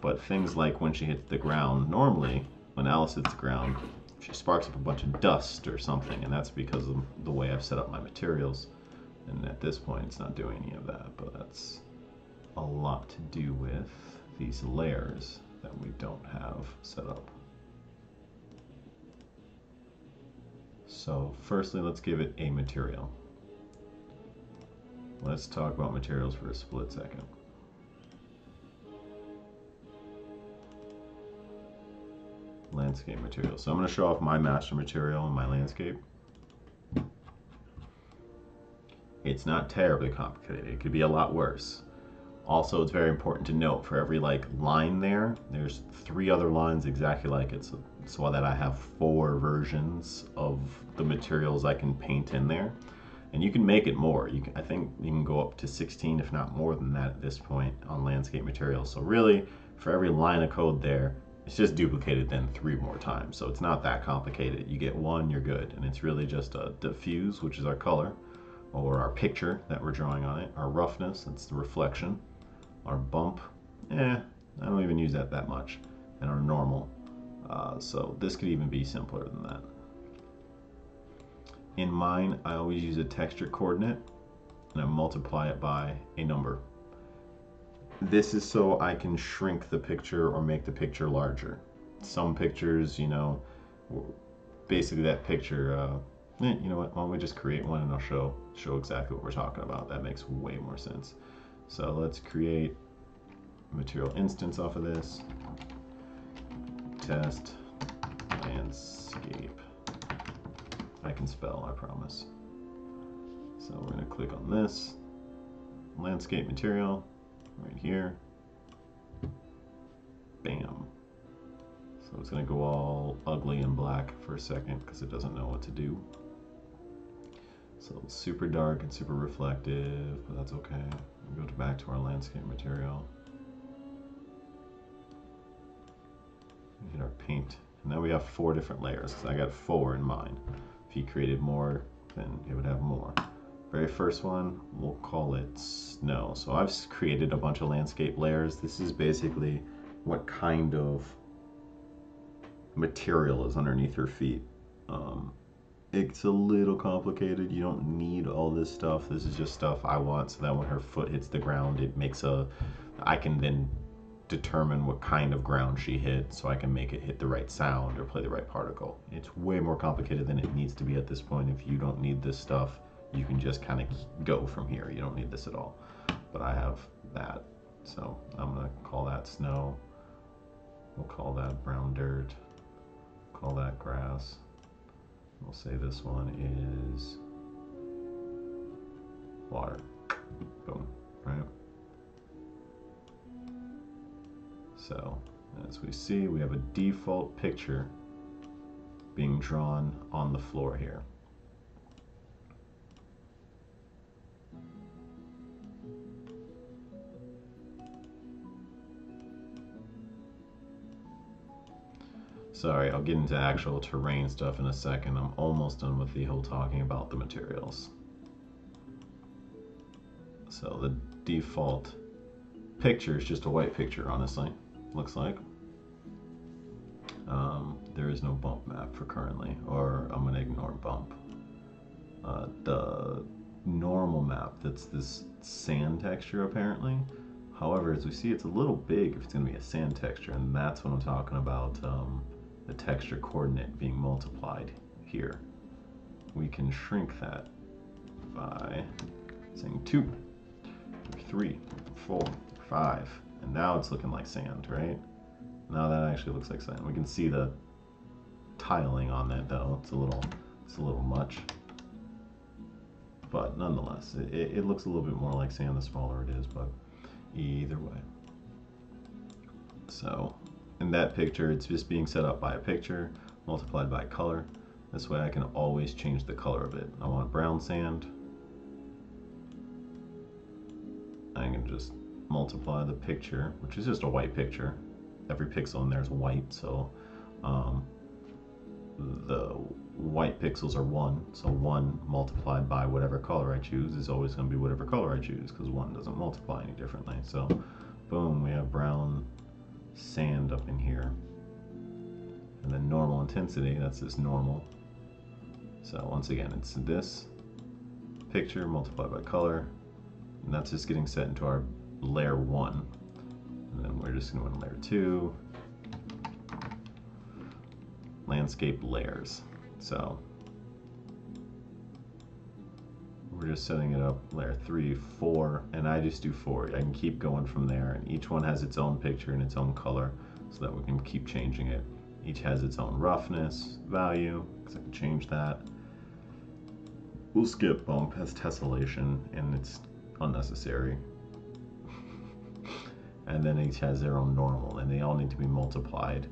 Speaker 1: But things like when she hits the ground, normally when Alice hits the ground, she sparks up a bunch of dust or something, and that's because of the way I've set up my materials. And at this point, it's not doing any of that, but that's a lot to do with these layers that we don't have set up. So firstly, let's give it a material. Let's talk about materials for a split second. Landscape material. So I'm going to show off my master material and my landscape. It's not terribly complicated. It could be a lot worse. Also, it's very important to note for every like line there, there's three other lines exactly like it. So, so that I have four versions of the materials I can paint in there. And you can make it more. You can, I think you can go up to 16, if not more than that at this point on landscape materials. So really, for every line of code there, it's just duplicated then three more times. So it's not that complicated. You get one, you're good. And it's really just a diffuse, which is our color, or our picture that we're drawing on it. Our roughness, that's the reflection our bump, eh, I don't even use that that much, and our normal. Uh, so this could even be simpler than that. In mine, I always use a texture coordinate and I multiply it by a number. This is so I can shrink the picture or make the picture larger. Some pictures, you know, basically that picture, uh, eh, you know what, why don't we just create one and I'll show, show exactly what we're talking about. That makes way more sense. So let's create a material instance off of this. Test landscape. I can spell, I promise. So we're going to click on this landscape material right here. Bam. So it's going to go all ugly and black for a second because it doesn't know what to do. So super dark and super reflective, but that's okay. Go back to our landscape material. Hit our paint. And now we have four different layers because I got four in mine. If you created more, then it would have more. Very first one, we'll call it snow. So I've created a bunch of landscape layers. This is basically what kind of material is underneath your feet. Um, it's a little complicated. You don't need all this stuff. This is just stuff I want so that when her foot hits the ground, it makes a. I can then determine what kind of ground she hit so I can make it hit the right sound or play the right particle. It's way more complicated than it needs to be at this point. If you don't need this stuff, you can just kind of go from here. You don't need this at all. But I have that. So I'm going to call that snow. We'll call that brown dirt. Call that grass. We'll say this one is water. Boom, right? So as we see, we have a default picture being drawn on the floor here. Sorry, I'll get into actual terrain stuff in a second. I'm almost done with the whole talking about the materials. So the default picture is just a white picture, honestly, looks like. Um, there is no bump map for currently, or I'm gonna ignore bump. Uh, the normal map, that's this sand texture apparently. However, as we see, it's a little big if it's gonna be a sand texture, and that's what I'm talking about. Um, the texture coordinate being multiplied here. We can shrink that by saying two, three, four, five, and now it's looking like sand, right? Now that actually looks like sand. We can see the tiling on that though. It's a little, it's a little much, but nonetheless, it, it looks a little bit more like sand the smaller it is, but either way. So in that picture, it's just being set up by a picture multiplied by color. This way I can always change the color of it. I want brown sand. I can just multiply the picture, which is just a white picture. Every pixel in there is white, so um, the white pixels are one. So one multiplied by whatever color I choose is always going to be whatever color I choose because one doesn't multiply any differently. So boom, we have brown sand up in here. And then normal intensity, that's just normal. So once again, it's this picture multiplied by color, and that's just getting set into our layer one. And then we're just gonna go in layer two, landscape layers. So we're just setting it up layer three, four, and I just do four. I can keep going from there, and each one has its own picture and its own color so that we can keep changing it. Each has its own roughness value, because I can change that. We'll skip bump as tessellation, and it's unnecessary. and then each has their own normal, and they all need to be multiplied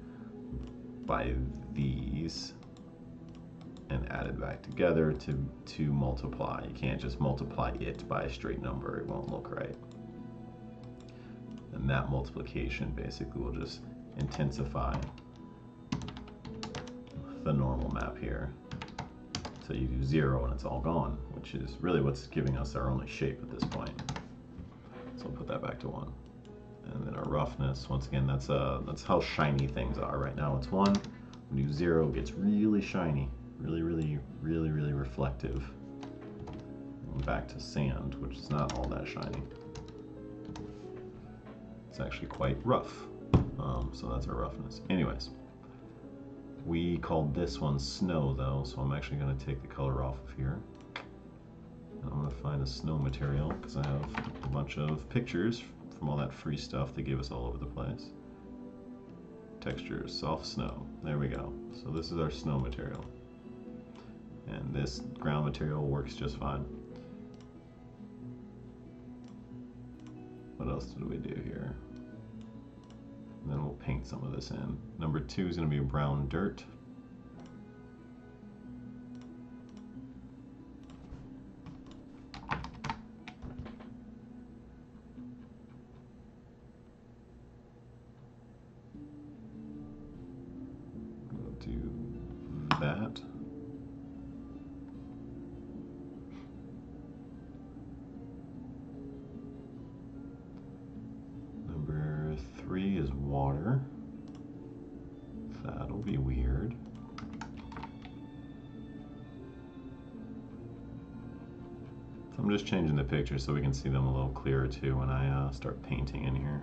Speaker 1: by these and added back together to, to multiply. You can't just multiply it by a straight number, it won't look right. And that multiplication basically will just intensify the normal map here. So you do zero and it's all gone, which is really what's giving us our only shape at this point. So I'll put that back to one. And then our roughness, once again, that's uh, that's how shiny things are. Right now it's one, we do zero, it gets really shiny really, really, really, really reflective. And back to sand, which is not all that shiny. It's actually quite rough. Um, so that's our roughness. Anyways, we called this one snow though, so I'm actually going to take the color off of here. And I'm going to find a snow material because I have a bunch of pictures from all that free stuff they gave us all over the place. Textures, soft snow. There we go. So this is our snow material and this ground material works just fine. What else did we do here? And then we'll paint some of this in. Number two is going to be brown dirt. Picture so we can see them a little clearer too when I uh, start painting in here.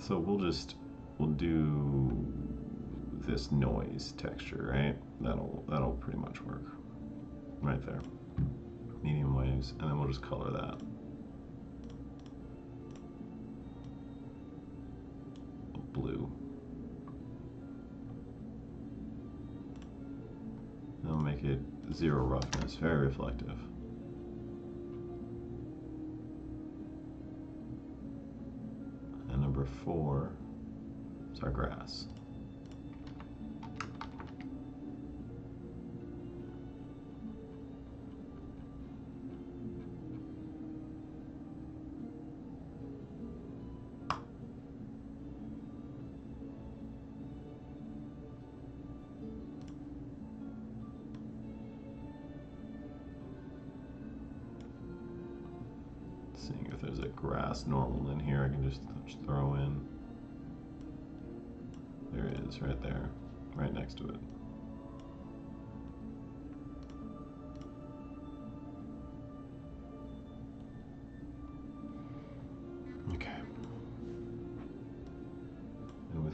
Speaker 1: So we'll just, we'll do this noise texture, right? That'll that'll pretty much work. Right there. Medium waves, and then we'll just color that. Blue. I'll make it zero roughness, very reflective. And number four is our grass.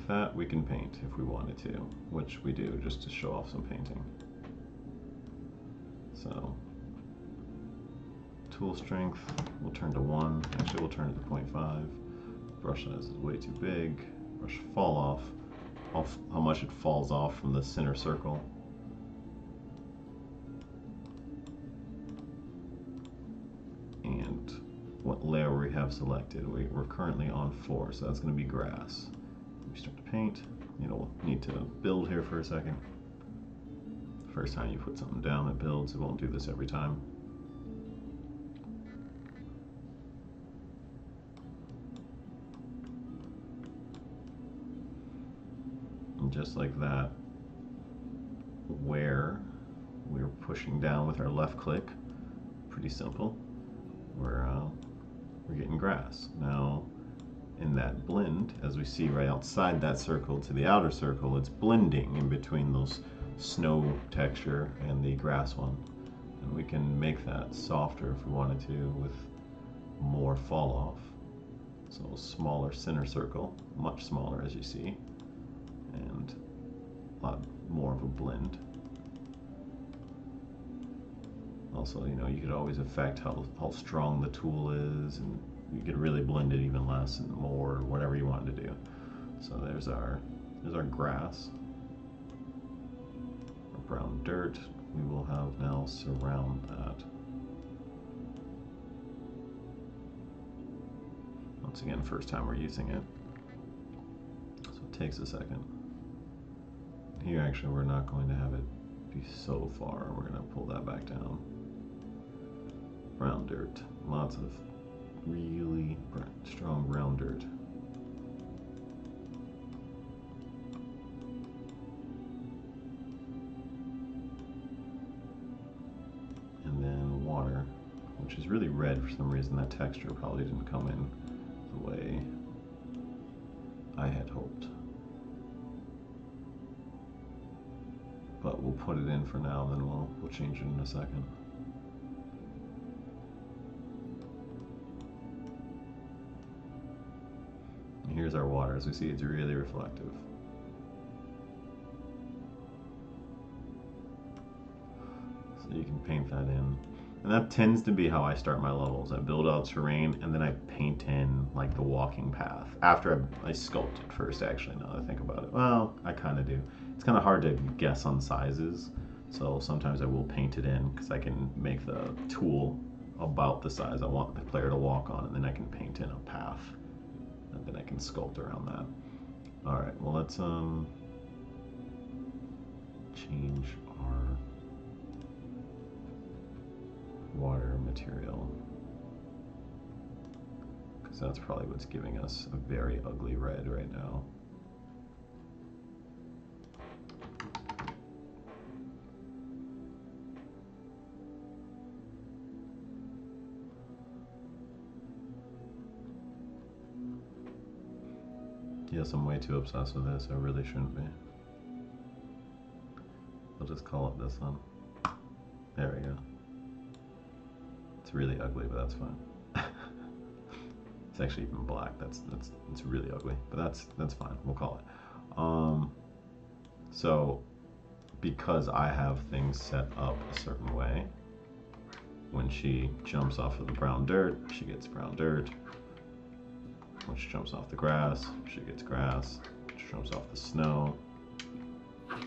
Speaker 1: With that, we can paint if we wanted to, which we do just to show off some painting. So tool strength, we'll turn to 1. Actually, we'll turn it to 0.5. Brush size is way too big. Brush fall off, off how much it falls off from the center circle. And what layer we have selected. We, we're currently on 4, so that's going to be grass. Paint. You'll need to build here for a second. First time you put something down, it builds. It won't do this every time. And just like that, where we're pushing down with our left click, pretty simple, we're, uh, we're getting grass. Now, in that blend, as we see right outside that circle to the outer circle, it's blending in between those snow texture and the grass one. And we can make that softer if we wanted to with more fall off. So smaller center circle, much smaller as you see and a lot more of a blend. Also, you know, you could always affect how, how strong the tool is, and you could really blend it even less and more, whatever you want to do. So there's our there's our grass, our brown dirt. We will have now surround that. Once again, first time we're using it, so it takes a second. Here actually we're not going to have it be so far. We're going to pull that back down. Brown dirt. Lots of really strong brown dirt. And then water, which is really red for some reason. That texture probably didn't come in the way I had hoped. but we'll put it in for now, then we'll, we'll change it in a second. Here's our water. As we see, it's really reflective. So you can paint that in. And that tends to be how I start my levels. I build out terrain and then I paint in like the walking path. After I, I sculpt it first, actually, now that I think about it. Well, I kind of do. It's kind of hard to guess on sizes. So sometimes I will paint it in because I can make the tool about the size I want the player to walk on and then I can paint in a path. And then I can sculpt around that. All right, well let's um change our water material because that's probably what's giving us a very ugly red right now. Yes, I'm way too obsessed with this. I really shouldn't be. I'll just call it this one. There we go. It's really ugly, but that's fine. it's actually even black. That's that's it's really ugly, but that's that's fine. We'll call it. Um, So because I have things set up a certain way, when she jumps off of the brown dirt, she gets brown dirt. When she jumps off the grass, she gets grass. She jumps off the snow,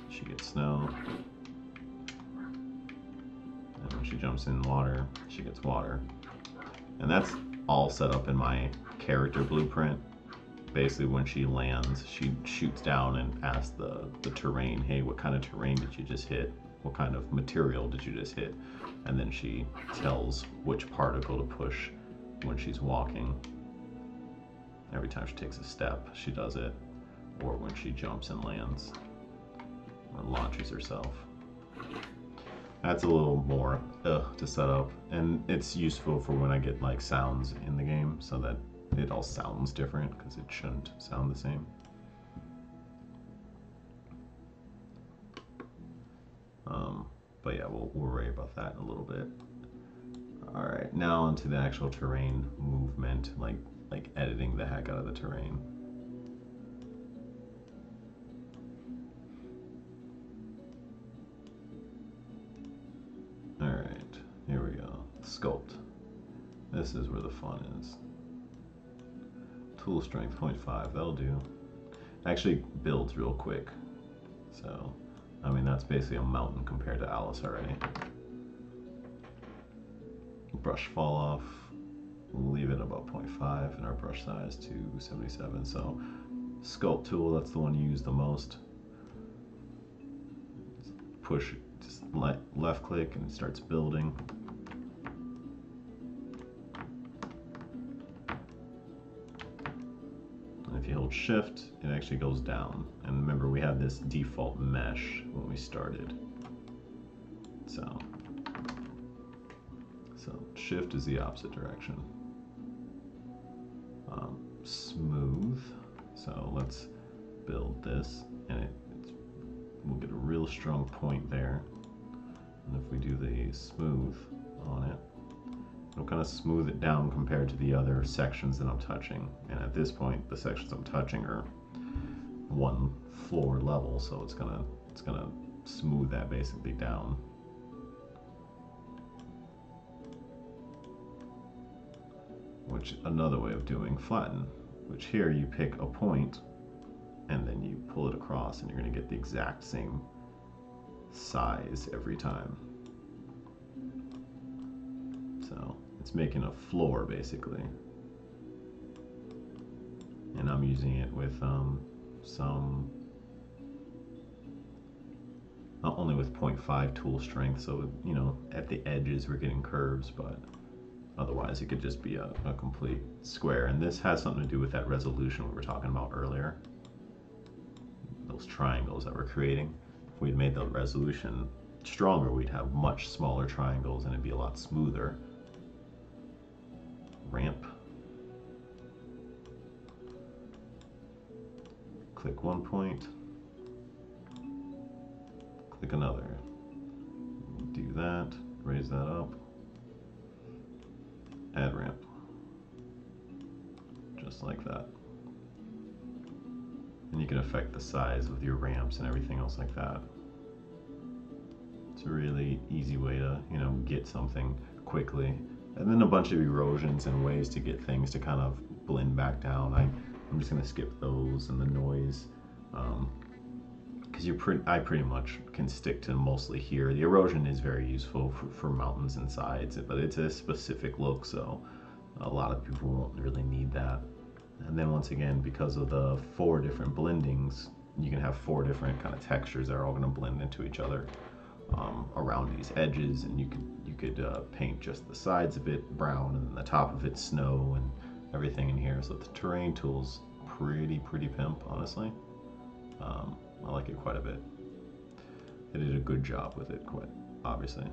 Speaker 1: she gets snow. And when she jumps in water, she gets water. And that's all set up in my character blueprint. Basically, when she lands, she shoots down and asks the, the terrain, hey, what kind of terrain did you just hit? What kind of material did you just hit? And then she tells which particle to push when she's walking. Every time she takes a step, she does it. Or when she jumps and lands or launches herself. That's a little more ugh, to set up, and it's useful for when I get like sounds in the game so that it all sounds different because it shouldn't sound the same. Um, but yeah, we'll, we'll worry about that in a little bit. All right, now onto the actual terrain movement, like like editing the heck out of the terrain. All right, here we go. Sculpt. This is where the fun is. Tool strength 0.5, that'll do. Actually builds real quick. So, I mean, that's basically a mountain compared to Alice already. Brush fall off, leave it about 0.5 and our brush size to 77. So, sculpt tool, that's the one you use the most. Push just let, left click and it starts building. And if you hold shift, it actually goes down. And remember, we have this default mesh when we started. So, so shift is the opposite direction. Um, smooth. So let's build this, and it, we'll get a real strong point there. And if we do the smooth on it, it'll kind of smooth it down compared to the other sections that I'm touching. And at this point, the sections I'm touching are one floor level, so it's gonna it's gonna smooth that basically down. Which another way of doing flatten, which here you pick a point and then you pull it across and you're gonna get the exact same size every time. So it's making a floor basically. And I'm using it with um, some, not only with 0.5 tool strength, so you know, at the edges we're getting curves, but otherwise it could just be a, a complete square. And this has something to do with that resolution we were talking about earlier. Those triangles that we're creating if we'd made the resolution stronger, we'd have much smaller triangles and it'd be a lot smoother. Ramp. Click one point. Click another. Do that, raise that up. Add ramp. Just like that and you can affect the size of your ramps and everything else like that. It's a really easy way to, you know, get something quickly. And then a bunch of erosions and ways to get things to kind of blend back down. I, I'm just gonna skip those and the noise. Um, because you're pretty, I pretty much can stick to mostly here. The erosion is very useful for, for mountains and sides, but it's a specific look, so a lot of people won't really need that. And then once again, because of the four different blendings, you can have four different kind of textures that are all going to blend into each other um, around these edges. And you could you could uh, paint just the sides of it brown and the top of it snow and everything in here. So the terrain tool's pretty pretty pimp, honestly. Um, I like it quite a bit. They did a good job with it, quite obviously.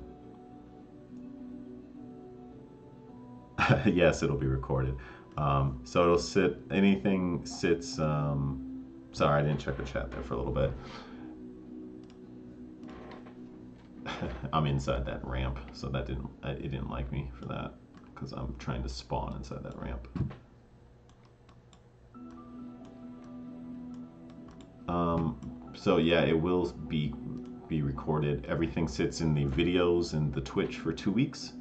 Speaker 1: yes, it'll be recorded. Um, so it'll sit, anything sits, um, sorry, I didn't check the chat there for a little bit. I'm inside that ramp, so that didn't, it didn't like me for that because I'm trying to spawn inside that ramp. Um, so yeah, it will be be recorded. Everything sits in the videos and the Twitch for two weeks,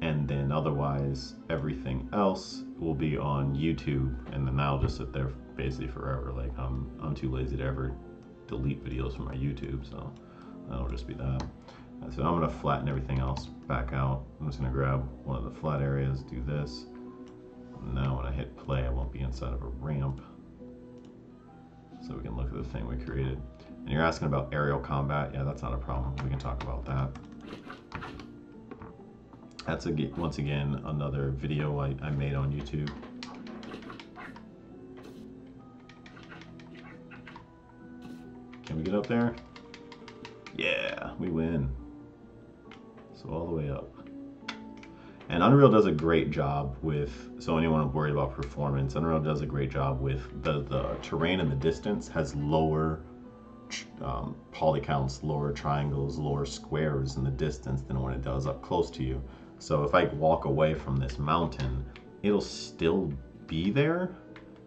Speaker 1: and then otherwise everything else will be on YouTube, and then that'll just sit there basically forever. Like I'm I'm too lazy to ever delete videos from my YouTube, so that'll just be that. So I'm gonna flatten everything else back out. I'm just gonna grab one of the flat areas, do this. Now when I hit play, I won't be inside of a ramp. So we can look at the thing we created. And you're asking about aerial combat. Yeah, that's not a problem. We can talk about that. That's a, once again another video I, I made on YouTube. Can we get up there? Yeah, we win. So all the way up. And Unreal does a great job with, so anyone worried about performance, Unreal does a great job with the, the terrain and the distance has lower um, poly counts, lower triangles, lower squares in the distance than when it does up close to you. So if I walk away from this mountain, it'll still be there,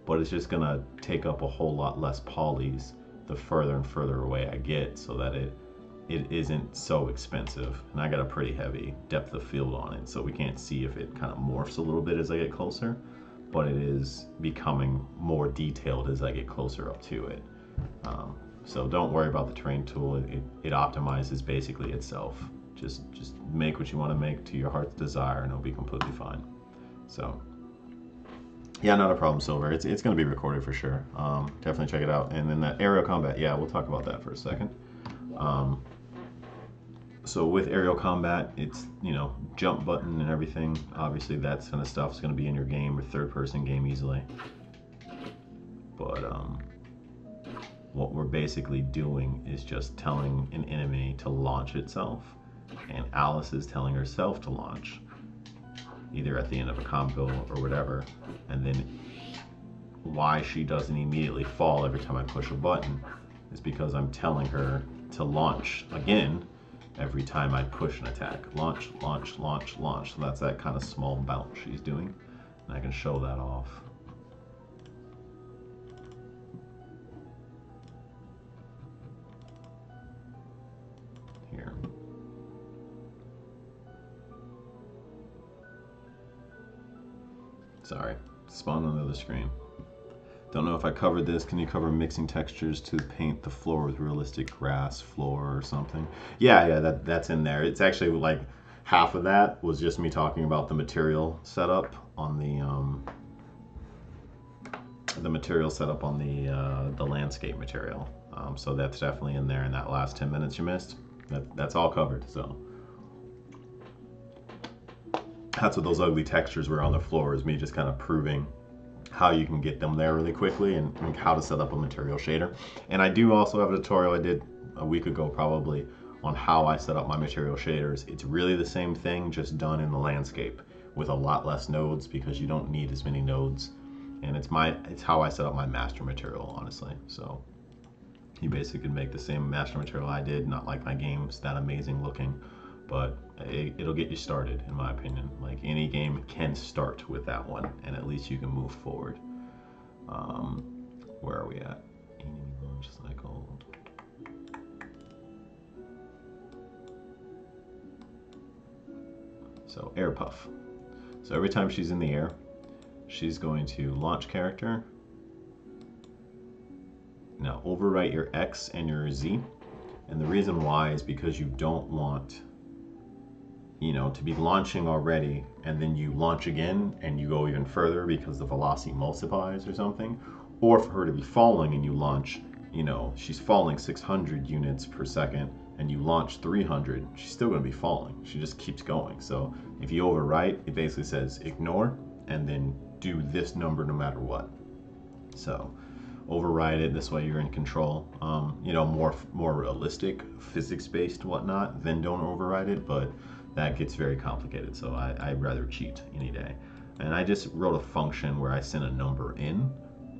Speaker 1: but it's just gonna take up a whole lot less polys the further and further away I get so that it it isn't so expensive. And I got a pretty heavy depth of field on it, so we can't see if it kind of morphs a little bit as I get closer, but it is becoming more detailed as I get closer up to it. Um, so don't worry about the terrain tool. It, it, optimizes basically itself. Just, just make what you want to make to your heart's desire and it'll be completely fine. So yeah, not a problem, Silver. It's, it's going to be recorded for sure. Um, definitely check it out. And then that aerial combat, yeah, we'll talk about that for a second. Um, so with aerial combat, it's, you know, jump button and everything. Obviously that kind of stuff is going to be in your game or third person game easily. But um, what we're basically doing is just telling an enemy to launch itself. And Alice is telling herself to launch, either at the end of a combo or whatever. And then why she doesn't immediately fall every time I push a button is because I'm telling her to launch again every time I push an attack. Launch, launch, launch, launch. So that's that kind of small bounce she's doing. And I can show that off. Here. Sorry, spawned on the other screen. Don't know if I covered this. Can you cover mixing textures to paint the floor with realistic grass floor or something? Yeah, yeah, that, that's in there. It's actually like half of that was just me talking about the material setup on the um, the material setup on the uh, the landscape material. Um, so that's definitely in there in that last 10 minutes you missed. That, that's all covered. So that's what those ugly textures were on the floor is me just kind of proving how you can get them there really quickly and, and, how to set up a material shader. And I do also have a tutorial I did a week ago probably on how I set up my material shaders. It's really the same thing, just done in the landscape with a lot less nodes because you don't need as many nodes. And it's my it's how I set up my master material, honestly. So you basically can make the same master material I did, not like my game's that amazing looking, but it, will get you started, in my opinion. Like any game can start with that one, and at least you can move forward. Um, where are we at? Enemy launch cycle. So air puff. So every time she's in the air, she's going to launch character. Now overwrite your X and your Z. And the reason why is because you don't want you know, to be launching already and then you launch again and you go even further because the velocity multiplies or something, or for her to be falling and you launch, you know, she's falling 600 units per second and you launch 300, she's still going to be falling. She just keeps going. So if you overwrite, it basically says ignore and then do this number no matter what. So override it this way you're in control um, you know more more realistic physics based whatnot then don't override it but that gets very complicated. So I, I'd rather cheat any day. And I just wrote a function where I sent a number in.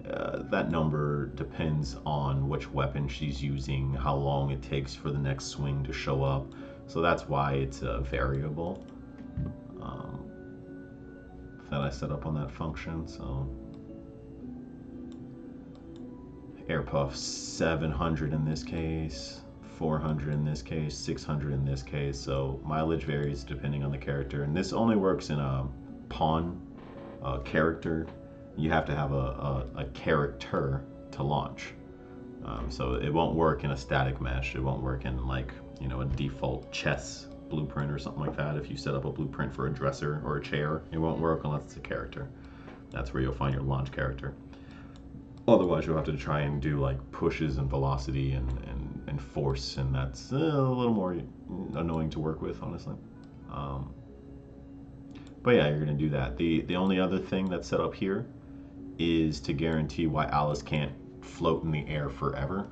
Speaker 1: Uh, that number depends on which weapon she's using, how long it takes for the next swing to show up. So that's why it's a variable um, that I set up on that function. So air puff 700 in this case 400 in this case 600 in this case so mileage varies depending on the character and this only works in a pawn uh, character. You have to have a, a, a character to launch. Um, so it won't work in a static mesh. It won't work in like you know a default chess blueprint or something like that. If you set up a blueprint for a dresser or a chair it won't work unless it's a character. That's where you'll find your launch character. Otherwise, you'll have to try and do like pushes and velocity and, and, force, and that's a little more annoying to work with, honestly. Um, but yeah, you're gonna do that. The the only other thing that's set up here is to guarantee why Alice can't float in the air forever.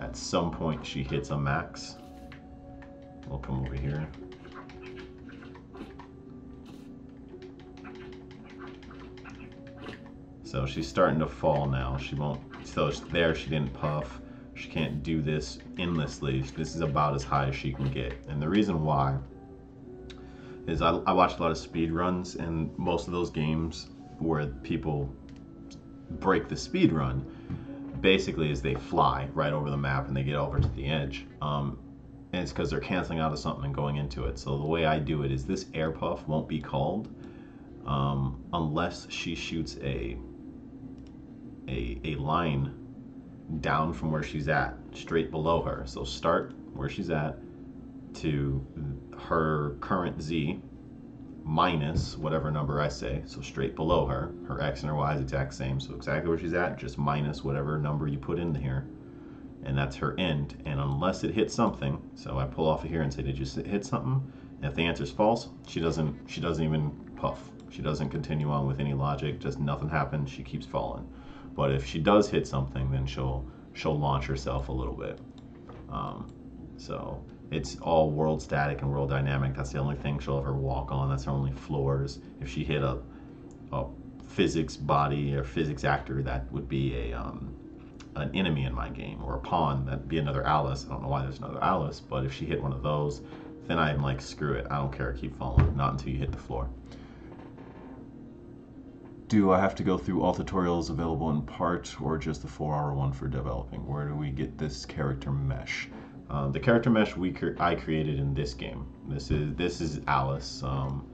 Speaker 1: At some point, she hits a max. We'll come over here. So she's starting to fall now. She won't, so there she didn't puff. She can't do this endlessly. This is about as high as she can get. And the reason why is I, I watched a lot of speed runs and most of those games where people break the speed run basically is they fly right over the map and they get over to the edge. Um, and it's because they're canceling out of something and going into it. So the way I do it is this air puff won't be called um, unless she shoots a a, a line down from where she's at, straight below her. So start where she's at to her current Z minus whatever number I say. So straight below her, her X and her Y is exact same. So exactly where she's at, just minus whatever number you put in here. And that's her end. And unless it hits something, so I pull off of here and say, did you hit something? And if the answer is false, she doesn't, she doesn't even puff. She doesn't continue on with any logic, just nothing happens. She keeps falling. But if she does hit something, then she'll she'll launch herself a little bit. Um, so it's all world static and world dynamic. That's the only thing she'll ever walk on. That's her only floors. If she hit a, a physics body or physics actor, that would be a um, an enemy in my game, or a pawn that'd be another Alice. I don't know why there's another Alice, but if she hit one of those, then I'm like, screw it. I don't care. Keep falling. Not until you hit the floor. Do I have to go through all tutorials available in part or just the four hour one for developing? Where do we get this character mesh? Uh, the character mesh we cre I created in this game. This is this is Alice. Um,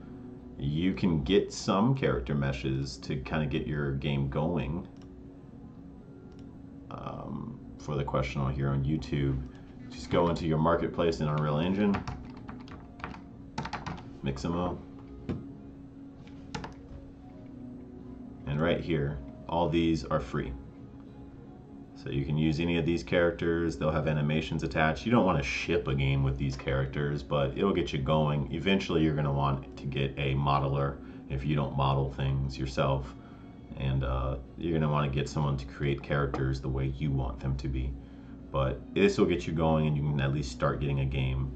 Speaker 1: you can get some character meshes to kind of get your game going. Um, for the question on here on YouTube, just go into your marketplace in Unreal Engine, Mixamo, And right here, all these are free. So you can use any of these characters. They'll have animations attached. You don't want to ship a game with these characters, but it'll get you going. Eventually, you're going to want to get a modeler if you don't model things yourself. And uh, you're going to want to get someone to create characters the way you want them to be. But this will get you going, and you can at least start getting a game,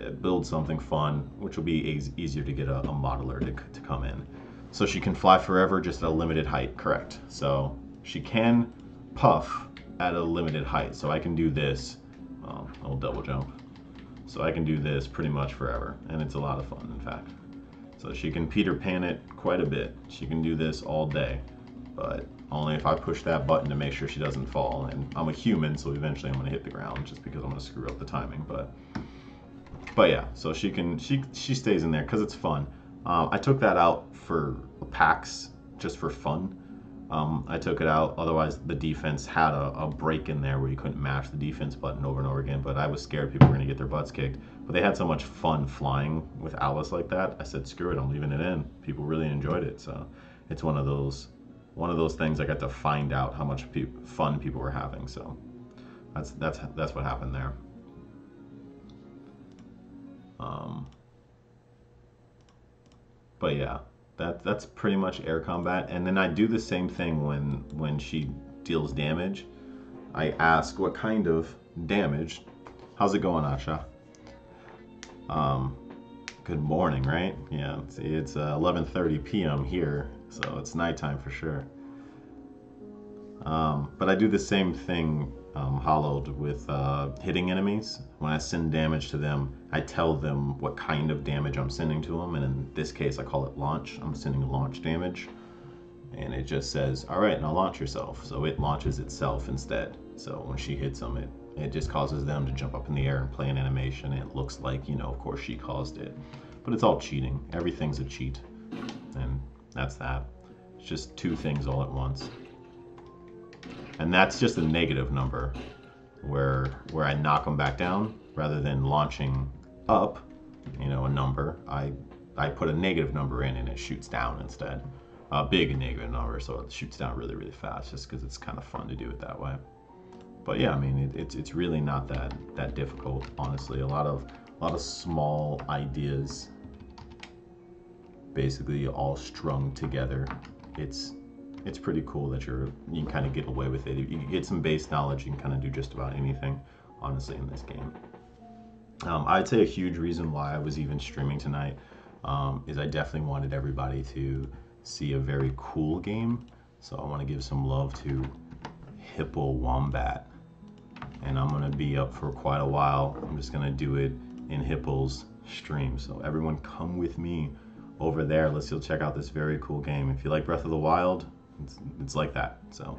Speaker 1: uh, build something fun, which will be easier to get a, a modeler to, to come in. So she can fly forever just at a limited height, correct. So she can puff at a limited height. So I can do this, well, I'll double jump. So I can do this pretty much forever. And it's a lot of fun, in fact. So she can Peter Pan it quite a bit. She can do this all day, but only if I push that button to make sure she doesn't fall. And I'm a human, so eventually I'm gonna hit the ground just because I'm gonna screw up the timing. But but yeah, so she can she she stays in there because it's fun. Um, I took that out for PAX just for fun. Um, I took it out. Otherwise, the defense had a, a, break in there where you couldn't mash the defense button over and over again. But I was scared people were going to get their butts kicked. But they had so much fun flying with Alice like that. I said, screw it. I'm leaving it in. People really enjoyed it. So it's one of those one of those things I got to find out how much pe- fun people were having. So that's that's that's what happened there. Um, but yeah, that that's pretty much air combat. And then I do the same thing when when she deals damage. I ask what kind of damage. How's it going, Asha? Um, good morning, right? Yeah, see, it's 11:30 uh, p.m. here, so it's nighttime for sure. Um, but I do the same thing um, hollowed with uh, hitting enemies. When I send damage to them, I tell them what kind of damage I'm sending to them, and in this case, I call it launch. I'm sending launch damage. and it just says, all right, now launch yourself. So it launches itself instead. So when she hits them, it, it just causes them to jump up in the air and play an animation. It looks like, you know, of course she caused it. But it's all cheating. Everything's a cheat. And that's that. It's just two things all at once. And that's just a negative number where where I knock them back down rather than launching up, you know, a number. I I put a negative number in and it shoots down instead. A big negative number, so it shoots down really really fast, just because it's kind of fun to do it that way. But yeah, I mean, it, it's it's really not that that difficult, honestly. A lot of a lot of small ideas, basically all strung together. It's it's pretty cool that you're you can kind of get away with it. You get some base knowledge, you can kind of do just about anything, honestly, in this game. Um, I'd say a huge reason why I was even streaming tonight um, is I definitely wanted everybody to see a very cool game. So I want to give some love to Hippo Wombat, and I'm gonna be up for quite a while. I'm just gonna do it in Hippo's stream. So everyone, come with me over there. Let's go check out this very cool game. If you like Breath of the Wild, it's, it's like that. So